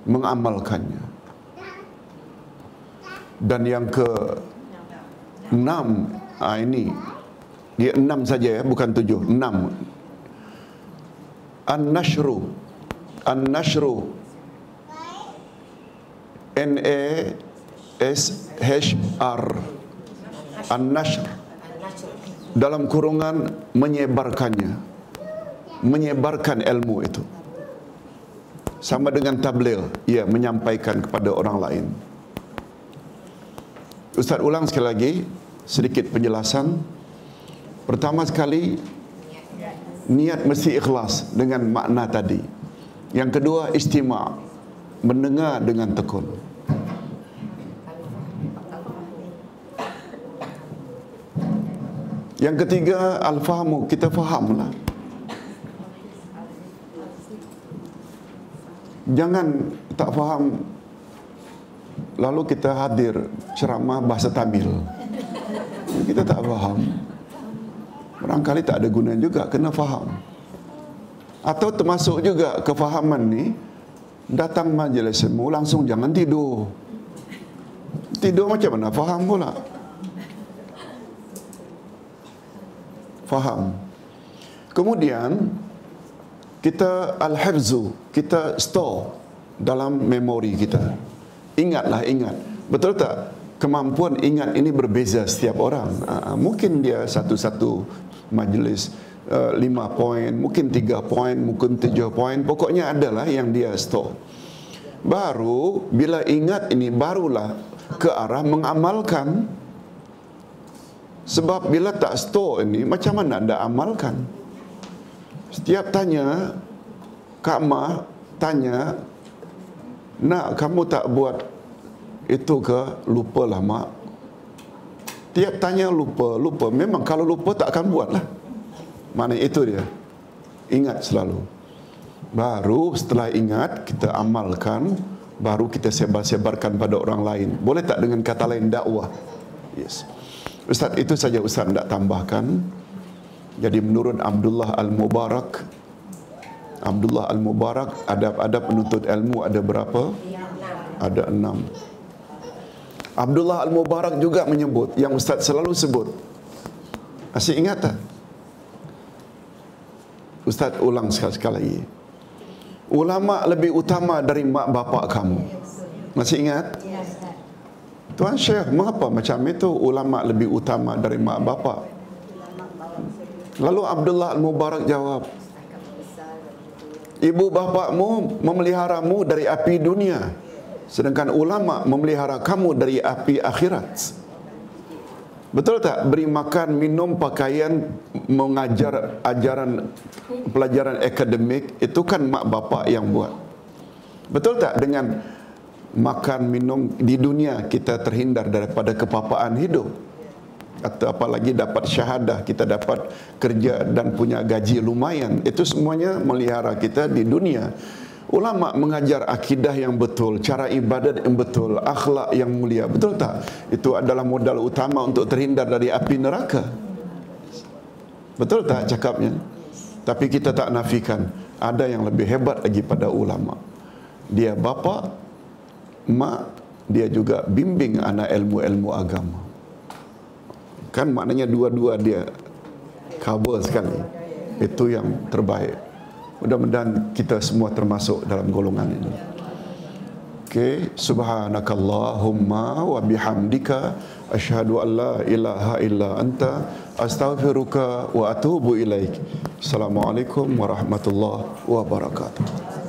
Mengamalkannya dan yang ke enam ah, ini. Dia enam saja ya bukan tujuh enam. An-nashru. An-nashru. N A S H R an-nashr dalam kurungan menyebarkannya. Menyebarkan ilmu itu. Sama dengan tabligh. Ya menyampaikan kepada orang lain Ustaz ulang sekali lagi sedikit penjelasan. Pertama sekali niat mesti ikhlas dengan makna tadi. Yang kedua istima' mendengar dengan tekun. Yang ketiga al-fahmu kita fahamlah. Jangan tak faham lalu kita hadir ceramah bahasa Tamil. Kita tak faham. Barangkali tak ada guna juga kena faham. Atau termasuk juga kefahaman ni datang majlis semu langsung jangan tidur. Tidur macam mana faham pula. faham. Kemudian kita al-hifzu, kita store dalam memori kita. Ingatlah ingat. Betul tak? Kemampuan ingat ini berbeza setiap orang. Uh, mungkin dia satu-satu majlis uh, lima poin, mungkin tiga poin, mungkin tujuh poin. Pokoknya adalah yang dia store. Baru bila ingat ini barulah ke arah mengamalkan sebab bila tak store ini, macam mana anda amalkan? Setiap tanya, Kak Ma tanya, nak kamu tak buat itu ke? Lupalah mak. Tiap tanya lupa, lupa. Memang kalau lupa tak akan buat lah. Mana itu dia. Ingat selalu. Baru setelah ingat, kita amalkan, baru kita sebar-sebarkan pada orang lain. Boleh tak dengan kata lain dakwah? Yes. Ustaz itu saja Ustaz nak tambahkan. Jadi menurut Abdullah Al-Mubarak Abdullah Al-Mubarak adab-adab penuntut ilmu ada berapa? Ada enam. Abdullah Al-Mubarak juga menyebut yang Ustaz selalu sebut. Masih ingat tak? Ustaz ulang sekali-sekali lagi. Ulama lebih utama dari mak bapak kamu. Masih ingat? Tuan Syekh, mengapa macam itu ulama lebih utama dari mak bapak? Lalu Abdullah Al-Mubarak jawab, Ibu bapakmu memeliharamu dari api dunia, sedangkan ulama memelihara kamu dari api akhirat. Betul tak? Beri makan, minum, pakaian, mengajar ajaran pelajaran akademik itu kan mak bapak yang buat. Betul tak? Dengan makan minum di dunia kita terhindar daripada kepapaan hidup atau apalagi dapat syahadah kita dapat kerja dan punya gaji lumayan. Itu semuanya melihara kita di dunia. Ulama mengajar akidah yang betul cara ibadat yang betul akhlak yang mulia. Betul tak? Itu adalah modal utama untuk terhindar dari api neraka. Betul tak cakapnya? Tapi kita tak nafikan ada yang lebih hebat lagi pada ulama. Dia bapa mak dia juga bimbing anak ilmu-ilmu agama. Kan maknanya dua-dua dia cover sekali. Itu yang terbaik. Mudah-mudahan kita semua termasuk dalam golongan ini. Okay, subhanakallahumma wa bihamdika asyhadu an la ilaha illa anta astaghfiruka wa atubu ilaik. Assalamualaikum warahmatullahi wabarakatuh.